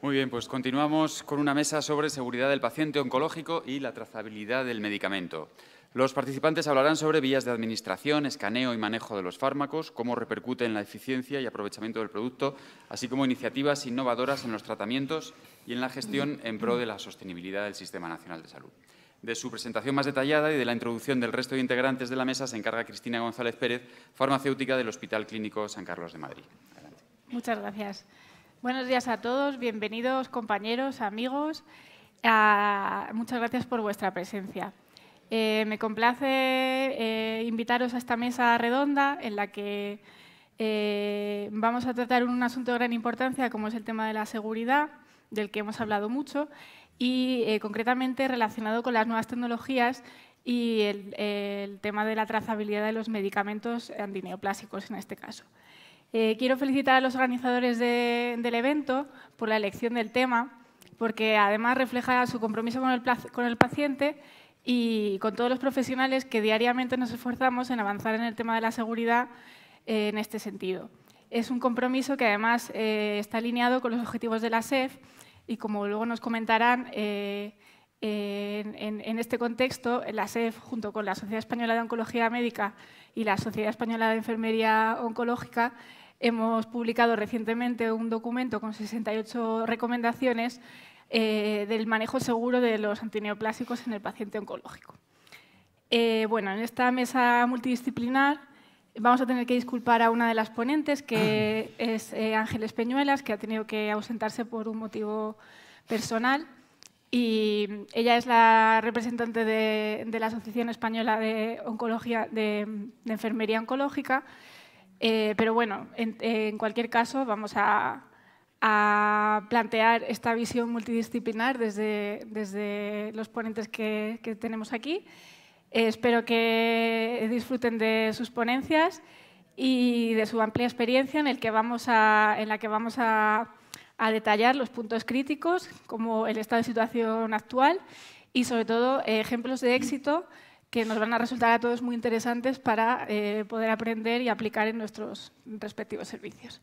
Muy bien, pues continuamos con una mesa sobre seguridad del paciente oncológico y la trazabilidad del medicamento. Los participantes hablarán sobre vías de administración, escaneo y manejo de los fármacos, cómo repercute en la eficiencia y aprovechamiento del producto, así como iniciativas innovadoras en los tratamientos y en la gestión en pro de la sostenibilidad del Sistema Nacional de Salud. De su presentación más detallada y de la introducción del resto de integrantes de la mesa se encarga Cristina González Pérez, farmacéutica del Hospital Clínico San Carlos de Madrid. Muchas gracias. Buenos días a todos, bienvenidos compañeros, amigos. Ah, muchas gracias por vuestra presencia. Eh, me complace eh, invitaros a esta mesa redonda en la que eh, vamos a tratar un asunto de gran importancia como es el tema de la seguridad, del que hemos hablado mucho, y concretamente relacionado con las nuevas tecnologías y el, tema de la trazabilidad de los medicamentos antineoplásicos en este caso. Eh, quiero felicitar a los organizadores del evento por la elección del tema, porque además refleja su compromiso con el, paciente y con todos los profesionales que diariamente nos esforzamos en avanzar en el tema de la seguridad eh, en este sentido. Es un compromiso que además está alineado con los objetivos de la SEF y como luego nos comentarán, eh, en, este contexto, la SEF, junto con la Sociedad Española de Oncología Médica y la Sociedad Española de Enfermería Oncológica, hemos publicado recientemente un documento con 68 recomendaciones eh, del manejo seguro de los antineoplásicos en el paciente oncológico. Eh, bueno, en esta mesa multidisciplinar Vamos a tener que disculpar a una de las ponentes, que es eh, Ángeles Peñuelas, que ha tenido que ausentarse por un motivo personal. Y ella es la representante de, la Asociación Española de, Oncología, de, Enfermería Oncológica. Eh, pero bueno, en, cualquier caso, vamos a, plantear esta visión multidisciplinar desde, desde los ponentes que, que tenemos aquí. Eh, espero que disfruten de sus ponencias y de su amplia experiencia en, el que vamos a, en la que vamos a, detallar los puntos críticos, como el estado de situación actual y, sobre todo, ejemplos de éxito que nos van a resultar a todos muy interesantes para eh, poder aprender y aplicar en nuestros respectivos servicios.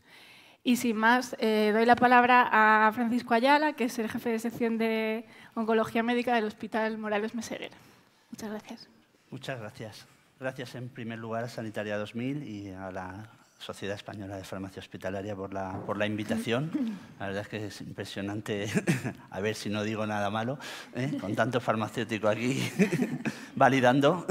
Y sin más, eh, doy la palabra a Francisco Ayala, que es el jefe de sección de Oncología Médica del Hospital Morales Meseguer. Muchas gracias. Muchas gracias. Gracias en primer lugar a Sanitaria 2000 y a la Sociedad Española de Farmacia Hospitalaria por la, por la invitación. La verdad es que es impresionante, a ver si no digo nada malo, ¿eh? con tanto farmacéutico aquí validando.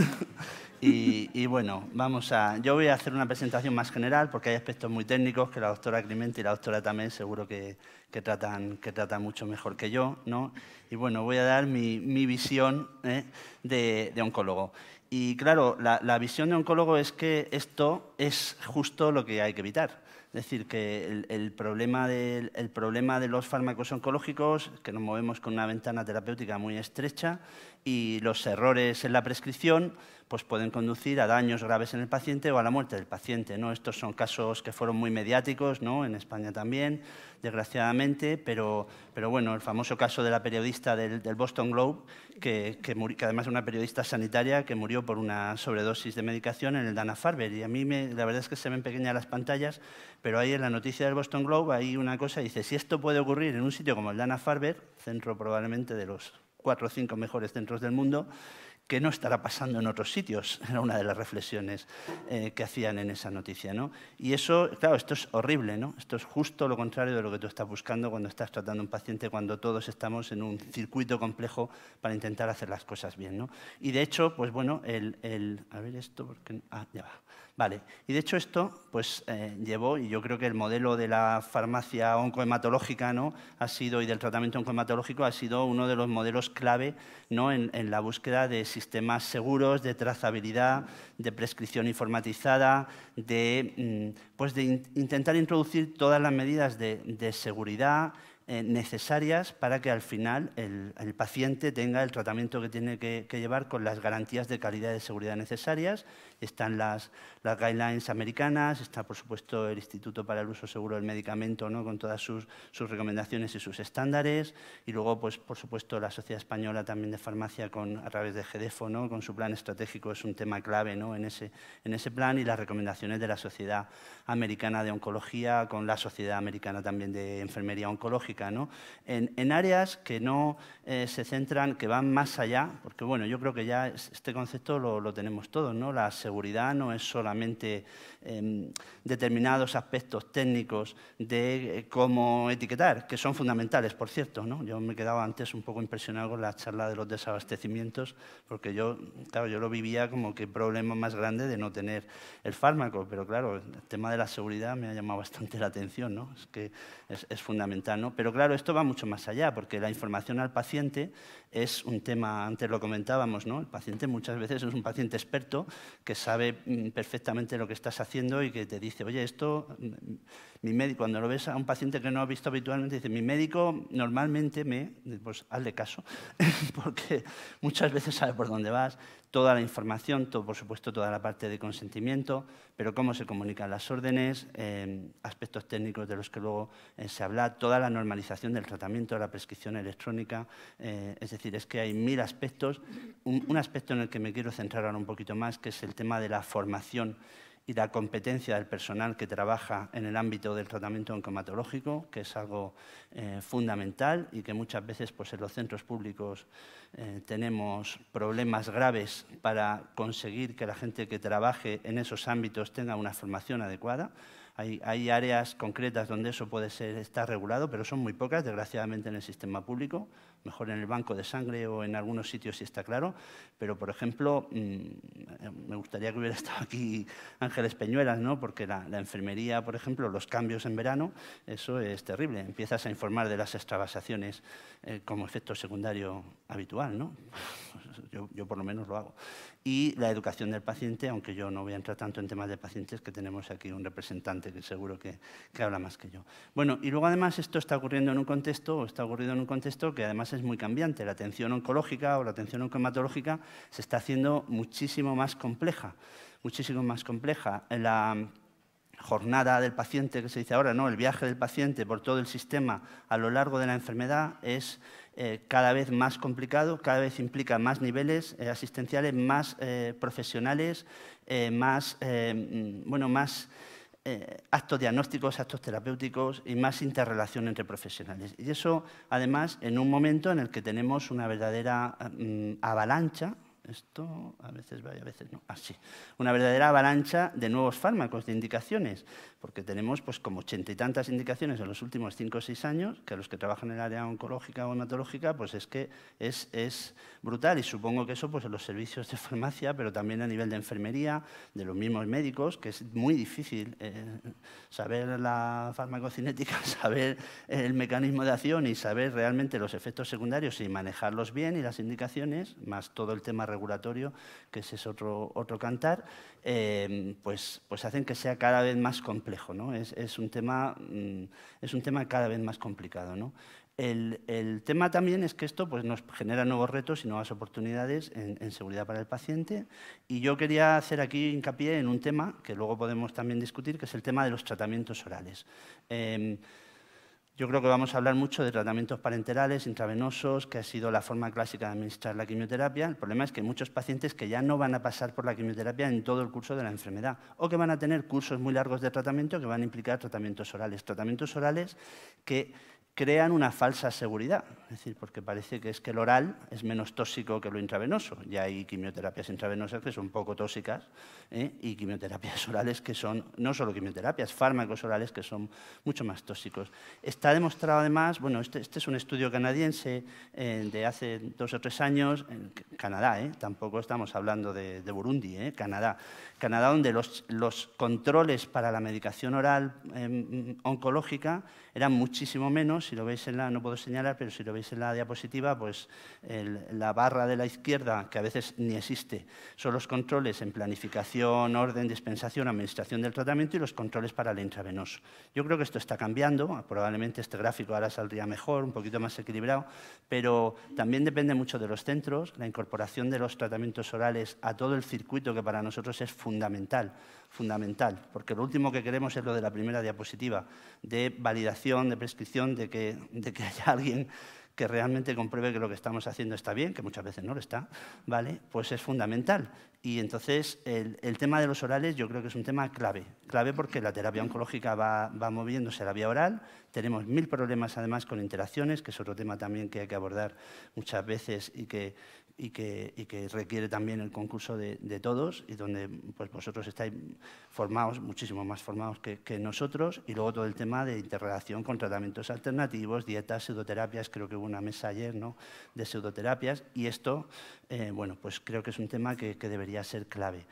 Y, bueno, vamos a. Yo voy a hacer una presentación más general porque hay aspectos muy técnicos que la doctora Clemente y la doctora también seguro que, que, tratan, que tratan mucho mejor que yo. ¿no? Y bueno, voy a dar mi, mi visión ¿eh? de, de, oncólogo. Y claro, la, visión de oncólogo es que esto es justo lo que hay que evitar. Es decir, que el, problema de, el, problema de, los fármacos oncológicos, que nos movemos con una ventana terapéutica muy estrecha, y los errores en la prescripción, pues pueden conducir a daños graves en el paciente o a la muerte del paciente. ¿no? Estos son casos que fueron muy mediáticos, ¿no? en España también, desgraciadamente, pero, pero bueno, el famoso caso de la periodista del, Boston Globe, que, que, además es una periodista sanitaria que murió por una sobredosis de medicación en el Dana-Farber. Y a mí me, la verdad es que se ven pequeñas las pantallas, pero ahí en la noticia del Boston Globe hay una cosa, dice, si esto puede ocurrir en un sitio como el Dana-Farber, centro probablemente de los cuatro o cinco mejores centros del mundo, que no estará pasando en otros sitios, era una de las reflexiones eh, que hacían en esa noticia. ¿no? Y eso, claro, esto es horrible, ¿no? esto es justo lo contrario de lo que tú estás buscando cuando estás tratando a un paciente, cuando todos estamos en un circuito complejo para intentar hacer las cosas bien. ¿no? Y de hecho, pues bueno, el, el a ver esto, porque, ah, ya va. Vale, y de hecho esto pues, eh, llevó, y yo creo que el modelo de la farmacia oncohematológica ¿no? ha sido, y del tratamiento oncohematológico ha sido uno de los modelos clave ¿no? en, la búsqueda de sistemas seguros, de trazabilidad, de prescripción informatizada, de, mm, pues, de intentar introducir todas las medidas de, seguridad, eh, necesarias para que al final el, paciente tenga el tratamiento que tiene que, llevar con las garantías de calidad y de seguridad necesarias están las, las guidelines americanas, está por supuesto el Instituto para el Uso Seguro del Medicamento ¿no? con todas sus, sus, recomendaciones y sus estándares y luego pues por supuesto la Sociedad Española también de Farmacia con, a través de GEDEFO ¿no? con su plan estratégico es un tema clave ¿no? en, ese, en ese plan y las recomendaciones de la Sociedad Americana de Oncología con la Sociedad Americana también de Enfermería Oncológica ¿no? en, en áreas que no eh, se centran, que van más allá, porque bueno, yo creo que ya este concepto lo, lo tenemos todos, ¿no? la seguridad no es solamente Em, determinados aspectos técnicos de eh, cómo etiquetar, que son fundamentales, por cierto. ¿no? Yo me quedaba antes un poco impresionado con la charla de los desabastecimientos, porque yo, claro, yo lo vivía como que problema más grande de no tener el fármaco, pero claro, el tema de la seguridad me ha llamado bastante la atención, ¿no? es que es, es fundamental. ¿no? Pero claro, esto va mucho más allá, porque la información al paciente es un tema, antes lo comentábamos, ¿no? el paciente muchas veces es un paciente experto que sabe mm, perfectamente lo que estás haciendo y que te dice, oye, esto, mi médico, cuando lo ves a un paciente que no ha visto habitualmente, dice, mi médico normalmente me, pues hazle caso, porque muchas veces sabe por dónde vas, toda la información, todo, por supuesto toda la parte de consentimiento, pero cómo se comunican las órdenes, eh, aspectos técnicos de los que luego eh, se habla, toda la normalización del tratamiento, la prescripción electrónica, eh, es decir, es que hay mil aspectos. Un, un aspecto en el que me quiero centrar ahora un poquito más, que es el tema de la formación y la competencia del personal que trabaja en el ámbito del tratamiento oncomatológico, que es algo eh, fundamental y que muchas veces pues, en los centros públicos eh, tenemos problemas graves para conseguir que la gente que trabaje en esos ámbitos tenga una formación adecuada. Hay, áreas concretas donde eso puede estar regulado, pero son muy pocas, desgraciadamente, en el sistema público mejor en el banco de sangre o en algunos sitios si está claro, pero por ejemplo, mm, me gustaría que hubiera estado aquí Ángeles Peñuelas, ¿no? porque la, enfermería, por ejemplo, los cambios en verano, eso es terrible. Empiezas a informar de las extravasaciones eh, como efecto secundario habitual, ¿no? Yo, yo por lo menos lo hago y la educación del paciente, aunque yo no voy a entrar tanto en temas de pacientes, que tenemos aquí un representante que seguro que, que, habla más que yo. Bueno, y luego además esto está ocurriendo en un contexto, está ocurriendo en un contexto que además es muy cambiante. La atención oncológica o la atención oncomatológica se está haciendo muchísimo más compleja, muchísimo más compleja. La jornada del paciente, que se dice ahora, ¿no? el viaje del paciente por todo el sistema a lo largo de la enfermedad es eh, cada vez más complicado, cada vez implica más niveles eh, asistenciales, más eh, profesionales, más, mm, bueno, más actos diagnósticos, actos terapéuticos y más interrelación entre profesionales. Y eso, además, en un momento en el que tenemos una verdadera mm, avalancha esto a veces va y a veces no. Así. Ah, Una verdadera avalancha de nuevos fármacos, de indicaciones, porque tenemos pues como ochenta y tantas indicaciones en los últimos cinco o seis años, que a los que trabajan en el área oncológica o hematológica, pues es que es, es brutal. Y supongo que eso pues en los servicios de farmacia, pero también a nivel de enfermería, de los mismos médicos, que es muy difícil eh, saber la farmacocinética, saber el mecanismo de acción y saber realmente los efectos secundarios y manejarlos bien y las indicaciones, más todo el tema regulatorio, que ese es otro, otro cantar, eh, pues, pues hacen que sea cada vez más complejo. ¿no? Es, es, un tema, mm, es un tema cada vez más complicado. ¿no? El, el, tema también es que esto pues, nos genera nuevos retos y nuevas oportunidades en, seguridad para el paciente. Y yo quería hacer aquí hincapié en un tema que luego podemos también discutir, que es el tema de los tratamientos orales. Eh, yo creo que vamos a hablar mucho de tratamientos parenterales, intravenosos, que ha sido la forma clásica de administrar la quimioterapia. El problema es que hay muchos pacientes que ya no van a pasar por la quimioterapia en todo el curso de la enfermedad o que van a tener cursos muy largos de tratamiento que van a implicar tratamientos orales. Tratamientos orales que crean una falsa seguridad, es decir, porque parece que es que el oral es menos tóxico que lo intravenoso. Ya hay quimioterapias intravenosas que son poco tóxicas ¿eh? y quimioterapias orales que son, no solo quimioterapias, fármacos orales que son mucho más tóxicos. Está demostrado además, bueno, este, este es un estudio canadiense eh, de hace dos o tres años, en Canadá, ¿eh? tampoco estamos hablando de, de Burundi, ¿eh? Canadá, Canadá donde los, los, controles para la medicación oral em, oncológica eran muchísimo menos si lo veis en la, no puedo señalar, pero si lo veis en la diapositiva, pues la barra de la izquierda, que a veces ni existe, son los controles en planificación, orden, dispensación, administración del tratamiento y los controles para el intravenoso. Yo creo que esto está cambiando, probablemente este gráfico ahora saldría mejor, un poquito más equilibrado, pero también depende mucho de los centros, la incorporación de los tratamientos orales a todo el circuito que para nosotros es fundamental fundamental, porque lo último que queremos es lo de la primera diapositiva, de validación, de prescripción, de que, de que haya alguien que realmente compruebe que lo que estamos haciendo está bien, que muchas veces no lo está, ¿vale? Pues es fundamental. Y entonces el, tema de los orales yo creo que es un tema clave. Clave porque la terapia oncológica va, va, moviéndose a la vía oral. Tenemos mil problemas además con interacciones, que es otro tema también que hay que abordar muchas veces y que, y que, requiere también el concurso de, todos y donde pues vosotros estáis formados, muchísimo más formados que, nosotros, y luego todo el tema de interrelación con tratamientos alternativos, dietas, pseudoterapias, creo que hubo una mesa ayer ¿no? de pseudoterapias, y esto, eh, bueno, pues creo que es un tema que debería ser clave.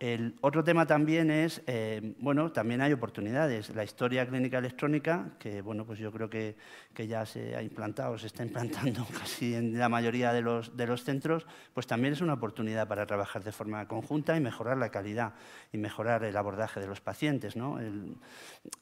El otro tema también es, eh, bueno, también hay oportunidades. La historia clínica electrónica, que bueno, pues yo creo que, que, ya se ha implantado, se está implantando casi en la mayoría de los, de los centros, pues también es una oportunidad para trabajar de forma conjunta y mejorar la calidad y mejorar el abordaje de los pacientes. ¿no?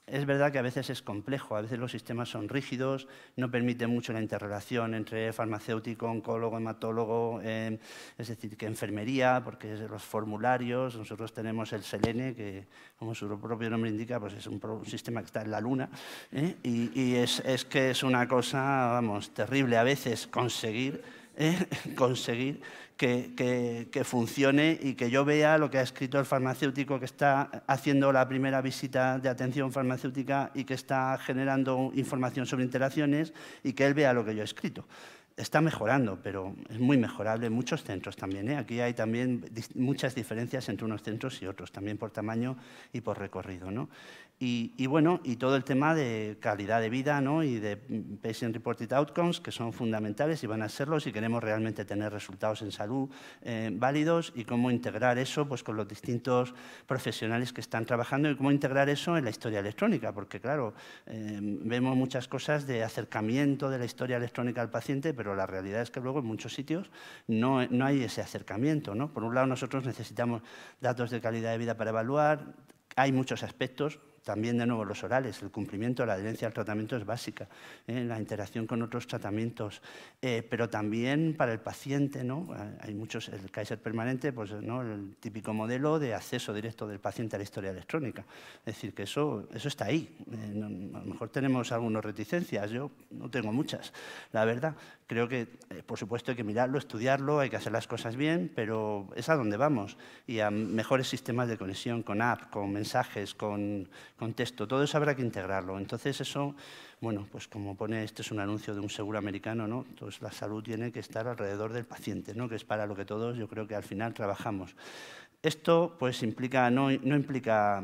es verdad que a veces es complejo, a veces los sistemas son rígidos, no permite mucho la interrelación entre farmacéutico, oncólogo, hematólogo, eh, es decir, que enfermería, porque los formularios, nosotros tenemos el Selene, que como su propio nombre indica, pues es un, sistema que está en la Luna, ¿eh? y, es, que es una cosa, vamos, terrible a veces conseguir, ¿eh? conseguir que, que, funcione y que yo vea lo que ha escrito el farmacéutico que está haciendo la primera visita de atención farmacéutica y que está generando información sobre interacciones y que él vea lo que yo he escrito está mejorando, pero es muy mejorable en muchos centros también. ¿eh? Aquí hay también muchas diferencias entre unos centros y otros, también por tamaño y por recorrido. ¿no? Y, bueno, y todo el tema de calidad de vida ¿no? y de Patient Reported Outcomes, que son fundamentales y van a serlo si queremos realmente tener resultados en salud eh, válidos y cómo integrar eso pues, con los distintos profesionales que están trabajando y cómo integrar eso en la historia electrónica, porque claro, eh, vemos muchas cosas de acercamiento de la historia electrónica al paciente, pero la realidad es que luego en muchos sitios no, no hay ese acercamiento. ¿no? Por un lado, nosotros necesitamos datos de calidad de vida para evaluar, hay muchos aspectos, también de nuevo los orales, el cumplimiento, la adherencia al tratamiento es básica, ¿eh? la interacción con otros tratamientos, eh, pero también para el paciente, ¿no? hay muchos, el Kaiser permanente, pues ¿no? el típico modelo de acceso directo del paciente a la historia electrónica. Es decir, que eso, eso está ahí. Eh, a lo mejor tenemos algunas reticencias, yo no tengo muchas, la verdad. Creo que, por supuesto, hay que mirarlo, estudiarlo, hay que hacer las cosas bien, pero es a donde vamos. Y a mejores sistemas de conexión con app, con mensajes, con contexto, todo eso habrá que integrarlo. Entonces eso, bueno, pues como pone, este es un anuncio de un seguro americano, ¿no? Entonces la salud tiene que estar alrededor del paciente, ¿no? Que es para lo que todos yo creo que al final trabajamos. Esto pues implica, no, no implica,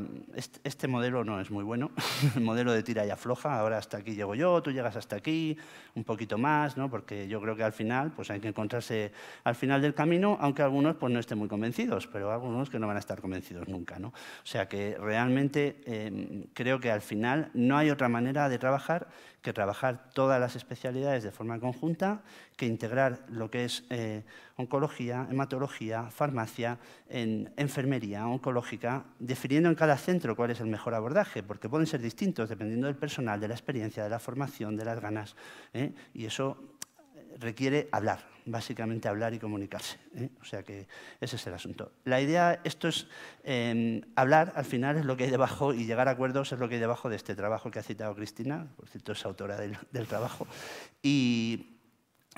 este, modelo no es muy bueno, el modelo de tira y afloja, ahora hasta aquí llego yo, tú llegas hasta aquí, un poquito más, ¿no? porque yo creo que al final pues hay que encontrarse al final del camino, aunque algunos pues no estén muy convencidos, pero algunos que no van a estar convencidos nunca. ¿no? O sea que realmente eh, creo que al final no hay otra manera de trabajar que trabajar todas las especialidades de forma conjunta, que integrar lo que es eh, oncología, hematología, farmacia, en enfermería oncológica, definiendo en cada centro cuál es el mejor abordaje, porque pueden ser distintos dependiendo del personal, de la experiencia, de la formación, de las ganas, ¿eh? y eso requiere hablar, básicamente hablar y comunicarse. ¿eh? O sea que ese es el asunto. La idea, esto es em, hablar, al final es lo que hay debajo y llegar a acuerdos es lo que hay debajo de este trabajo que ha citado Cristina, por cierto es autora del, del trabajo, y,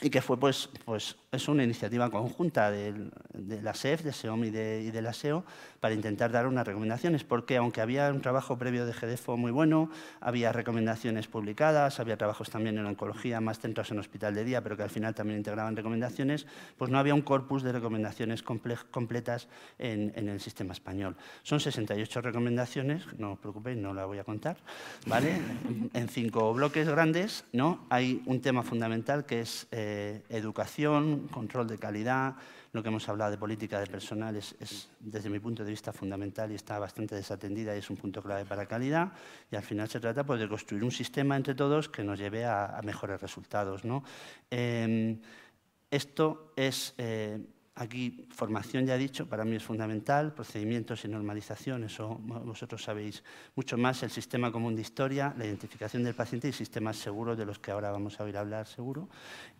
y que fue pues, pues es una iniciativa conjunta de, la SEF, de SEOM y de, y de, la SEO para intentar dar unas recomendaciones, porque aunque había un trabajo previo de GDFO muy bueno, había recomendaciones publicadas, había trabajos también en oncología, más centros en hospital de día, pero que al final también integraban recomendaciones, pues no había un corpus de recomendaciones completas en, en, el sistema español. Son 68 recomendaciones, no os preocupéis, no la voy a contar, ¿vale? en cinco bloques grandes, ¿no? Hay un tema fundamental que es... Eh, eh, educación, control de calidad, lo que hemos hablado de política de personal es, desde mi punto de vista, fundamental y está bastante desatendida y es un punto clave para calidad. Y al final se trata pues, de construir un sistema entre todos que nos lleve a, mejores resultados. ¿no? Em, esto es eh, Aquí formación ya he dicho, para mí es fundamental, procedimientos y normalización, eso vosotros sabéis mucho más, el sistema común de historia, la identificación del paciente y sistemas seguros de los que ahora vamos a oír hablar seguro.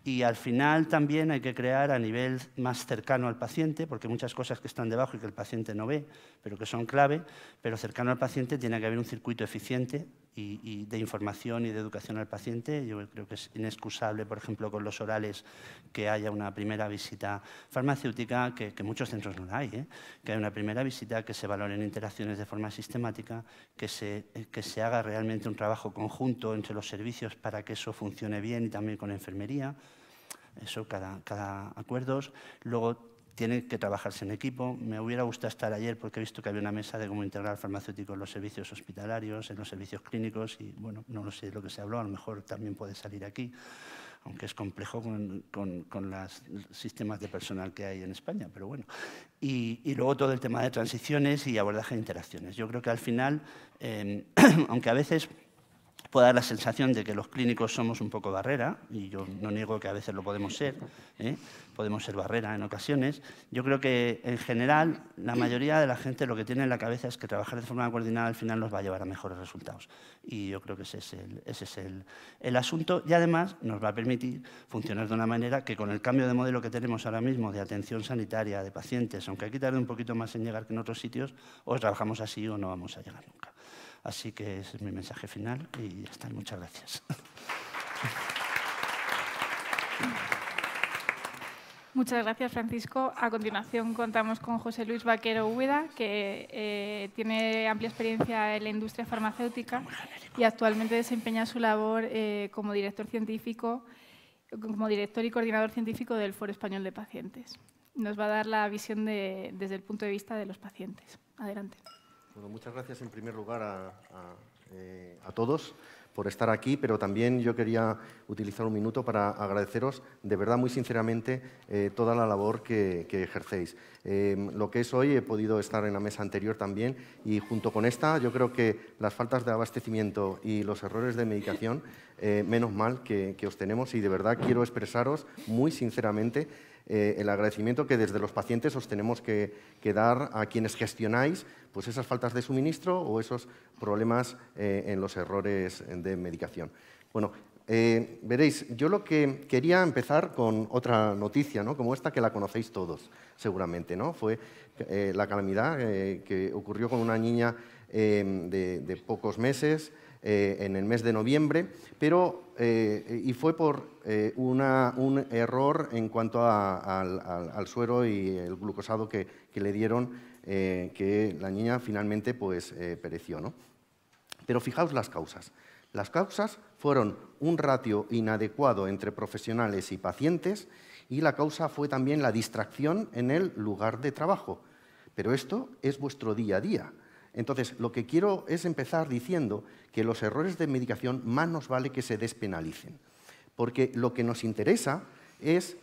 Y al final también hay que crear a nivel más cercano al paciente, porque muchas cosas que están debajo y que el paciente no ve, pero que son clave, pero cercano al paciente tiene que haber un circuito eficiente y, de información y de educación al paciente. Yo creo que es inexcusable, por ejemplo, con los orales, que haya una primera visita farmacéutica, que, que muchos centros no la hay, ¿eh? que haya una primera visita, que se valoren interacciones de forma sistemática, que se, que se haga realmente un trabajo conjunto entre los servicios para que eso funcione bien y también con enfermería. Eso, cada, cada acuerdos. Luego, tiene que trabajarse en equipo. Me hubiera gustado estar ayer porque he visto que había una mesa de cómo integrar farmacéutico en los servicios hospitalarios, en los servicios clínicos y bueno, no lo sé lo que se habló, a lo mejor también puede salir aquí, aunque es complejo con, los sistemas de personal que hay en España, pero bueno. Y, luego todo el tema de transiciones y abordaje de interacciones. Yo creo que al final, eh, aunque a veces puede dar la sensación de que los clínicos somos un poco barrera, y yo no niego que a veces lo podemos ser, ¿eh? podemos ser barrera en ocasiones. Yo creo que en general la mayoría de la gente lo que tiene en la cabeza es que trabajar de forma coordinada al final nos va a llevar a mejores resultados. Y yo creo que ese es el, ese es el, el asunto y además nos va a permitir funcionar de una manera que con el cambio de modelo que tenemos ahora mismo de atención sanitaria de pacientes, aunque aquí tarde un poquito más en llegar que en otros sitios, o trabajamos así o no vamos a llegar nunca. Así que ese es mi mensaje final y ya está. Muchas gracias. Muchas gracias, Francisco. A continuación contamos con José Luis Vaquero Úbeda, que eh, tiene amplia experiencia en la industria farmacéutica y actualmente desempeña su labor eh, como director científico, como director y coordinador científico del Foro Español de Pacientes. Nos va a dar la visión desde el punto de vista de los pacientes. Adelante muchas gracias en primer lugar eh, a, todos por estar aquí, pero también yo quería utilizar un minuto para agradeceros de verdad muy sinceramente eh, toda la labor que, ejercéis. Em, lo que es hoy he podido estar en la mesa anterior también y junto con esta yo creo que las faltas de abastecimiento y los errores de medicación, eh, menos mal que, que os tenemos y de verdad quiero expresaros muy sinceramente eh, el agradecimiento que desde los pacientes os tenemos que, dar a quienes gestionáis pues esas faltas de suministro o esos problemas eh, en los errores de medicación. Bueno, eh, veréis, yo lo que quería empezar con otra noticia, ¿no? como esta que la conocéis todos, seguramente. ¿no? Fue la calamidad que ocurrió con una niña de, pocos meses eh, en el mes de noviembre, pero, eh, y fue por eh, un error en cuanto al, suero y el glucosado que, le dieron, que la niña finalmente pues, pereció. ¿no? Pero fijaos las causas. Las causas fueron un ratio inadecuado entre profesionales y pacientes y la causa fue también la distracción en el lugar de trabajo. Pero esto es vuestro día a día. Entonces, lo que quiero es empezar diciendo que los errores de medicación más nos vale que se despenalicen, porque lo que nos interesa es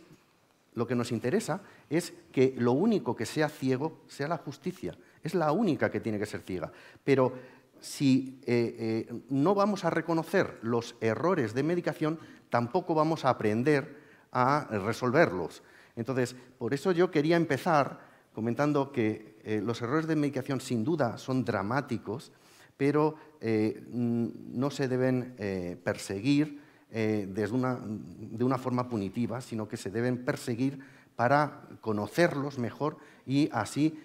lo que nos interesa es que lo único que sea ciego sea la justicia. Es la única que tiene que ser ciega. Pero si eh, eh, no vamos a reconocer los errores de medicación, tampoco vamos a aprender a resolverlos. Entonces, por eso yo quería empezar comentando que eh, los errores de medicación sin duda son dramáticos, pero eh, no se deben eh, perseguir de una forma punitiva, sino que se deben perseguir para conocerlos mejor y así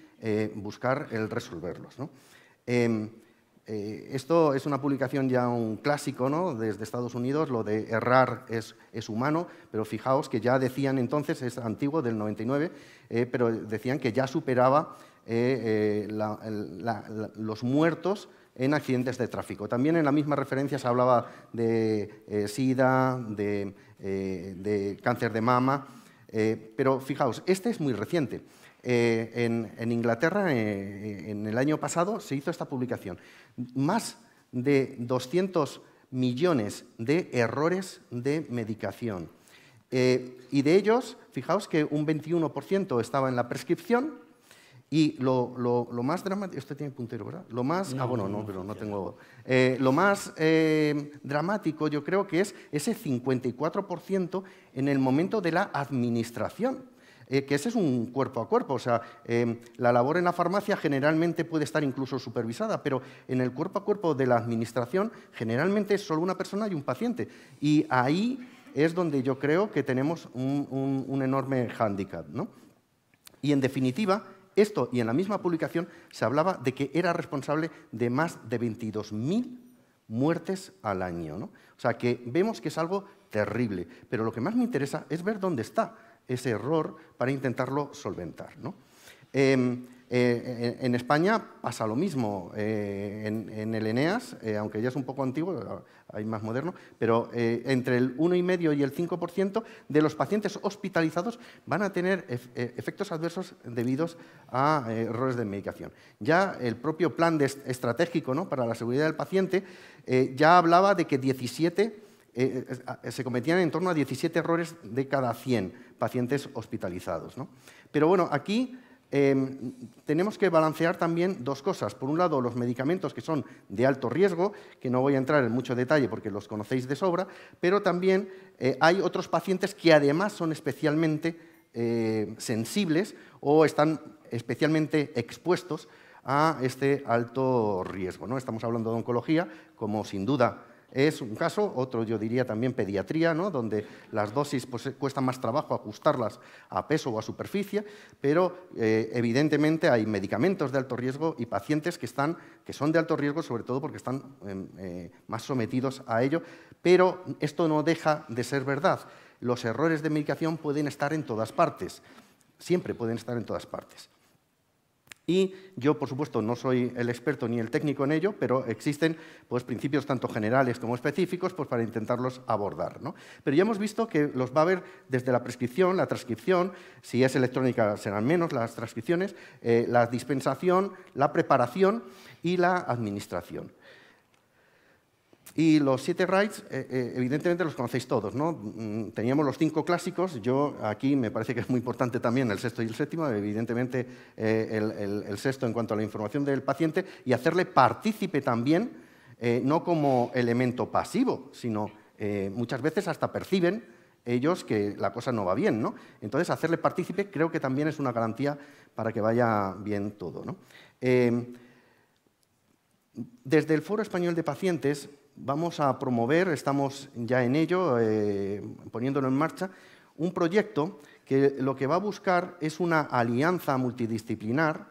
buscar el resolverlos. Em, esto es una publicación ya un clásico ¿no? desde Estados Unidos, lo de errar es, humano, pero fijaos que ya decían entonces, es antiguo, del 99, eh, pero decían que ya superaba eh, los muertos en accidentes de tráfico. También en la misma referencia se hablaba de SIDA, de, cáncer de mama, pero fijaos, este es muy reciente. Eh, en, Inglaterra, eh, en el año pasado, se hizo esta publicación. Más de 200 millones de errores de medicación. y de ellos, fijaos que un 21% estaba en la prescripción, y lo, más dramático, esto tiene puntero, ¿verdad? Lo más, ah, bueno, no, pero no tengo. Eh, lo más eh, dramático yo creo que es ese 54% en el momento de la administración. Eh, que ese es un cuerpo a cuerpo. O sea, la labor en la farmacia generalmente puede estar incluso supervisada, pero en el cuerpo a cuerpo de la administración generalmente es solo una persona y un paciente. Y ahí es donde yo creo que tenemos un, un enorme hándicap. ¿no? Y en definitiva, esto, y en la misma publicación, se hablaba de que era responsable de más de 22.000 muertes al año. ¿no? O sea, que vemos que es algo terrible. Pero lo que más me interesa es ver dónde está ese error para intentarlo solventar. ¿no? Em, eh, en España pasa lo mismo. Eh, en, el Eneas, eh, aunque ya es un poco antiguo, hay más moderno, pero entre el 1,5 y el 5% de los pacientes hospitalizados van a tener efectos adversos debidos a errores de medicación. Ya el propio plan estratégico ¿no? para la seguridad del paciente ya hablaba de que 17 se cometían en torno a 17 errores de cada 100 pacientes hospitalizados. ¿no? Pero bueno, aquí Em, tenemos que balancear también dos cosas. Por un lado, los medicamentos que son de alto riesgo, que no voy a entrar en mucho detalle porque los conocéis de sobra, pero también eh, hay otros pacientes que además son especialmente eh, sensibles o están especialmente expuestos a este alto riesgo. ¿no? Estamos hablando de oncología, como sin duda es un caso, otro yo diría también pediatría, ¿no? donde las dosis pues, cuesta más trabajo ajustarlas a peso o a superficie, pero eh, evidentemente hay medicamentos de alto riesgo y pacientes que, están, que son de alto riesgo, sobre todo porque están em, eh, más sometidos a ello, pero esto no deja de ser verdad. Los errores de medicación pueden estar en todas partes, siempre pueden estar en todas partes. Y yo, por supuesto, no soy el experto ni el técnico en ello, pero existen pues, principios tanto generales como específicos pues, para intentarlos abordar. Pero ya hemos visto que los va a haber desde la prescripción, la transcripción, si es electrónica serán menos las transcripciones, eh, la dispensación, la preparación y la administración. Y los siete rights, eh, eh, evidentemente los conocéis todos, ¿no? Mm, teníamos los cinco clásicos, yo aquí me parece que es muy importante también el sexto y el séptimo, evidentemente eh, el, sexto en cuanto a la información del paciente y hacerle partícipe también, no como elemento pasivo, sino muchas veces hasta perciben ellos que la cosa no va bien, ¿no? Entonces hacerle partícipe creo que también es una garantía para que vaya bien todo, ¿no? desde el Foro Español de Pacientes vamos a promover, estamos ya en ello, eh, poniéndolo en marcha, un proyecto que lo que va a buscar es una alianza multidisciplinar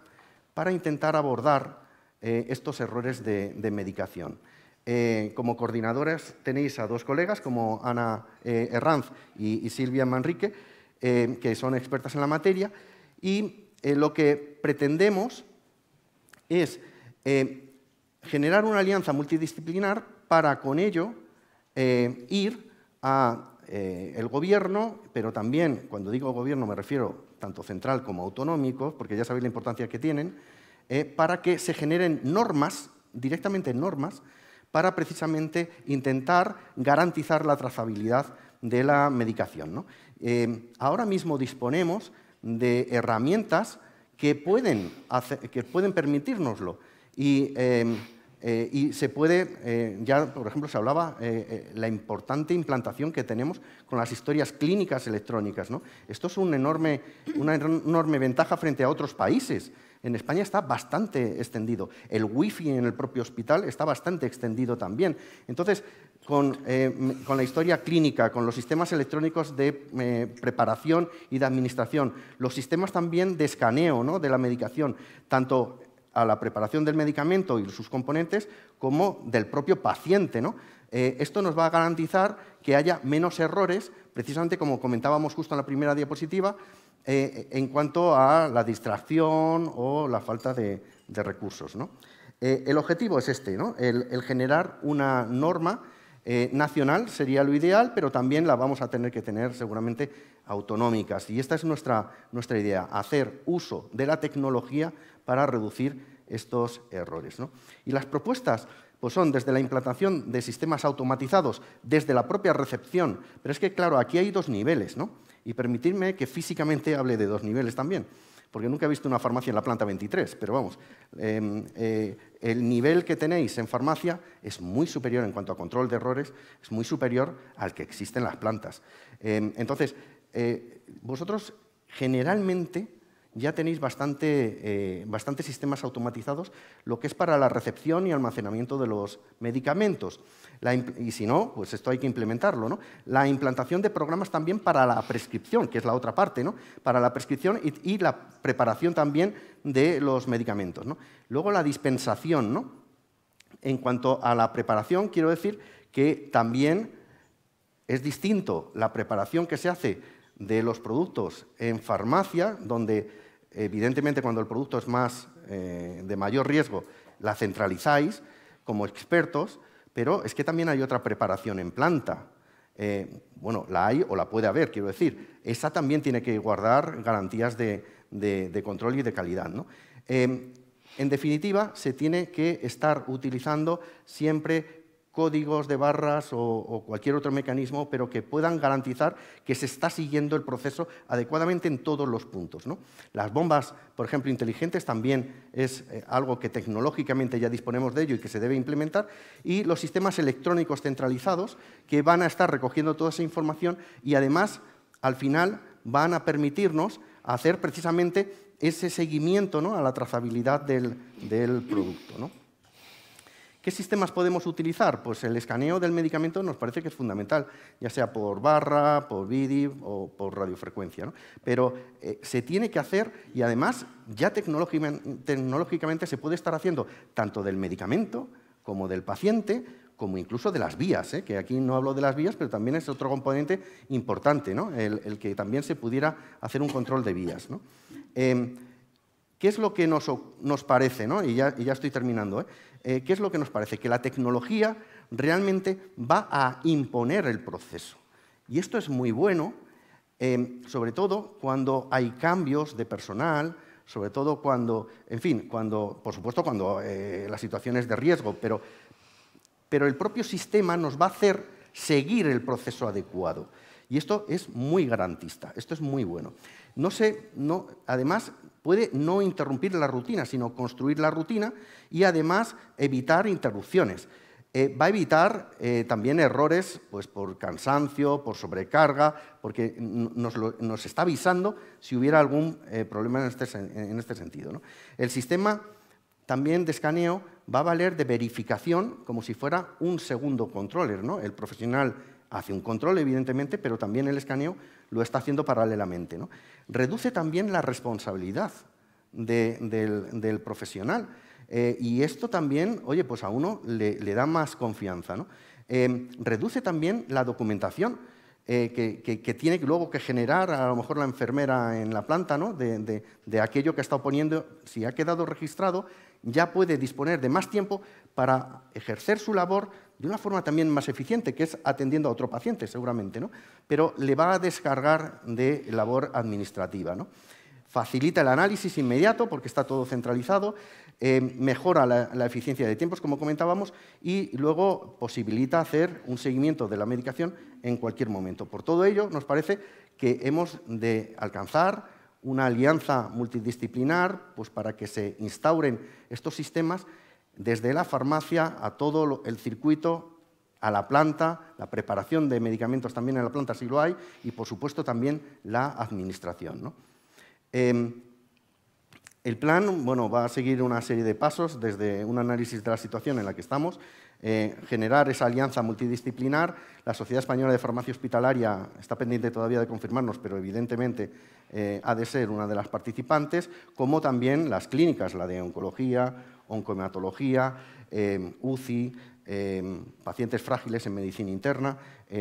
para intentar abordar eh, estos errores de, medicación. Eh, como coordinadoras tenéis a dos colegas, como Ana Herranz y, Silvia Manrique, que son expertas en la materia, y lo que pretendemos es generar una alianza multidisciplinar para con ello eh, ir a eh, el gobierno, pero también, cuando digo gobierno me refiero tanto central como autonómico, porque ya sabéis la importancia que tienen, eh, para que se generen normas, directamente normas, para precisamente intentar garantizar la trazabilidad de la medicación. ahora mismo disponemos de herramientas que pueden, que pueden permitirnoslo. Y y se puede, eh, ya por ejemplo se hablaba eh, la importante implantación que tenemos con las historias clínicas electrónicas. ¿no? Esto es una enorme ventaja frente a otros países. En España está bastante extendido. El wifi en el propio hospital está bastante extendido también. Entonces, con, con la historia clínica, con los sistemas electrónicos de preparación y de administración, los sistemas también de escaneo ¿no? de la medicación, tanto a la preparación del medicamento y sus componentes como del propio paciente. ¿no? Eh, esto nos va a garantizar que haya menos errores, precisamente como comentábamos justo en la primera diapositiva, eh, en cuanto a la distracción o la falta de, recursos. ¿no? Eh, el objetivo es este, ¿no? el, generar una norma nacional sería lo ideal, pero también la vamos a tener que tener seguramente autonómicas. Y esta es nuestra, nuestra idea, hacer uso de la tecnología para reducir estos errores. Y las propuestas pues son desde la implantación de sistemas automatizados, desde la propia recepción. Pero es que, claro, aquí hay dos niveles, ¿no? Y permitidme que físicamente hable de dos niveles también, porque nunca he visto una farmacia en la planta 23, pero vamos, em, eh, el nivel que tenéis en farmacia es muy superior en cuanto a control de errores, es muy superior al que existe en las plantas. Em, entonces, eh, vosotros generalmente ya tenéis bastante, eh, bastantes sistemas automatizados, lo que es para la recepción y almacenamiento de los medicamentos. y si no, pues esto hay que implementarlo. ¿no? La implantación de programas también para la prescripción, que es la otra parte, ¿no? para la prescripción y, la preparación también de los medicamentos. Luego la dispensación. ¿no? En cuanto a la preparación, quiero decir que también es distinto la preparación que se hace de los productos en farmacia, donde evidentemente cuando el producto es más eh, de mayor riesgo, la centralizáis como expertos, pero es que también hay otra preparación en planta. Eh, bueno, la hay o la puede haber, quiero decir. Esa también tiene que guardar garantías de, control y de calidad. Eh, en definitiva, se tiene que estar utilizando siempre códigos de barras o, cualquier otro mecanismo, pero que puedan garantizar que se está siguiendo el proceso adecuadamente en todos los puntos. Las bombas, por ejemplo, inteligentes también es eh, algo que tecnológicamente ya disponemos de ello y que se debe implementar, y los sistemas electrónicos centralizados que van a estar recogiendo toda esa información y además, al final, van a permitirnos hacer precisamente ese seguimiento a la trazabilidad del producto. ¿Qué sistemas podemos utilizar? Pues el escaneo del medicamento nos parece que es fundamental, ya sea por barra, por BIDI o por radiofrecuencia. Pero eh, se tiene que hacer y además ya tecnológicamente se puede estar haciendo tanto del medicamento como del paciente, como incluso de las vías, ¿eh? que aquí no hablo de las vías, pero también es otro componente importante, ¿no? el, que también se pudiera hacer un control de vías. Em, ¿Qué es lo que nos, parece? Y, ya, y, ya, estoy terminando. ¿eh? Eh, ¿qué es lo que nos parece? Que la tecnología realmente va a imponer el proceso. Y esto es muy bueno, eh, sobre todo cuando hay cambios de personal, sobre todo cuando, en fin, cuando, por supuesto, cuando eh, la situación es de riesgo, pero, pero el propio sistema nos va a hacer seguir el proceso adecuado. Y esto es muy garantista, esto es muy bueno. No sé, no, además, puede no interrumpir la rutina, sino construir la rutina y además evitar interrupciones. Eh, va a evitar eh, también errores pues, por cansancio, por sobrecarga, porque nos, está avisando si hubiera algún eh, problema en este, este sentido. El sistema también de escaneo va a valer de verificación como si fuera un segundo controller. ¿no? El profesional hace un control, evidentemente, pero también el escaneo lo está haciendo paralelamente. ¿no? Reduce también la responsabilidad del, profesional. Eh, y esto también, oye, pues a uno le, da más confianza. ¿no? Eh, reduce también la documentación eh, que, tiene luego que generar a lo mejor la enfermera en la planta, ¿no? de, de aquello que ha estado poniendo, si ha quedado registrado, ya puede disponer de más tiempo para ejercer su labor de una forma también más eficiente, que es atendiendo a otro paciente, seguramente, ¿no? pero le va a descargar de labor administrativa. ¿no? Facilita el análisis inmediato porque está todo centralizado, eh, mejora la, eficiencia de tiempos, como comentábamos, y luego posibilita hacer un seguimiento de la medicación en cualquier momento. Por todo ello, nos parece que hemos de alcanzar una alianza multidisciplinar pues, para que se instauren estos sistemas desde la farmacia a todo el circuito, a la planta, la preparación de medicamentos también en la planta si lo hay, y por supuesto también la administración. Em, el plan bueno, va a seguir una serie de pasos desde un análisis de la situación en la que estamos, eh, generar esa alianza multidisciplinar. La Sociedad Española de Farmacia Hospitalaria está pendiente todavía de confirmarnos, pero evidentemente eh, ha de ser una de las participantes, como también las clínicas, la de oncología, oncohematología, eh, UCI, pacientes frágiles en medicina interna,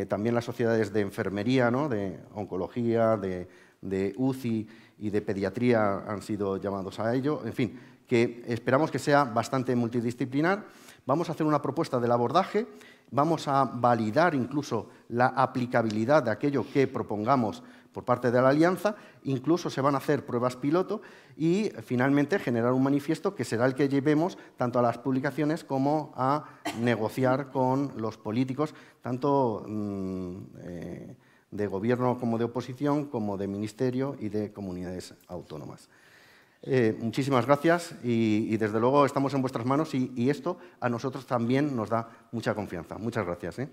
también las sociedades de enfermería, ¿no? de oncología, de UCI y de pediatría han sido llamados a ello. En fin, que esperamos que sea bastante multidisciplinar Vamos a hacer una propuesta del abordaje, vamos a validar incluso la aplicabilidad de aquello que propongamos por parte de la Alianza, incluso se van a hacer pruebas piloto y finalmente generar un manifiesto que será el que llevemos tanto a las publicaciones como a negociar con los políticos, tanto mm, eh, de gobierno como de oposición, como de ministerio y de comunidades autónomas. Eh, muchísimas gracias y, desde luego estamos en vuestras manos y, esto a nosotros también nos da mucha confianza. Muchas gracias. ¿eh?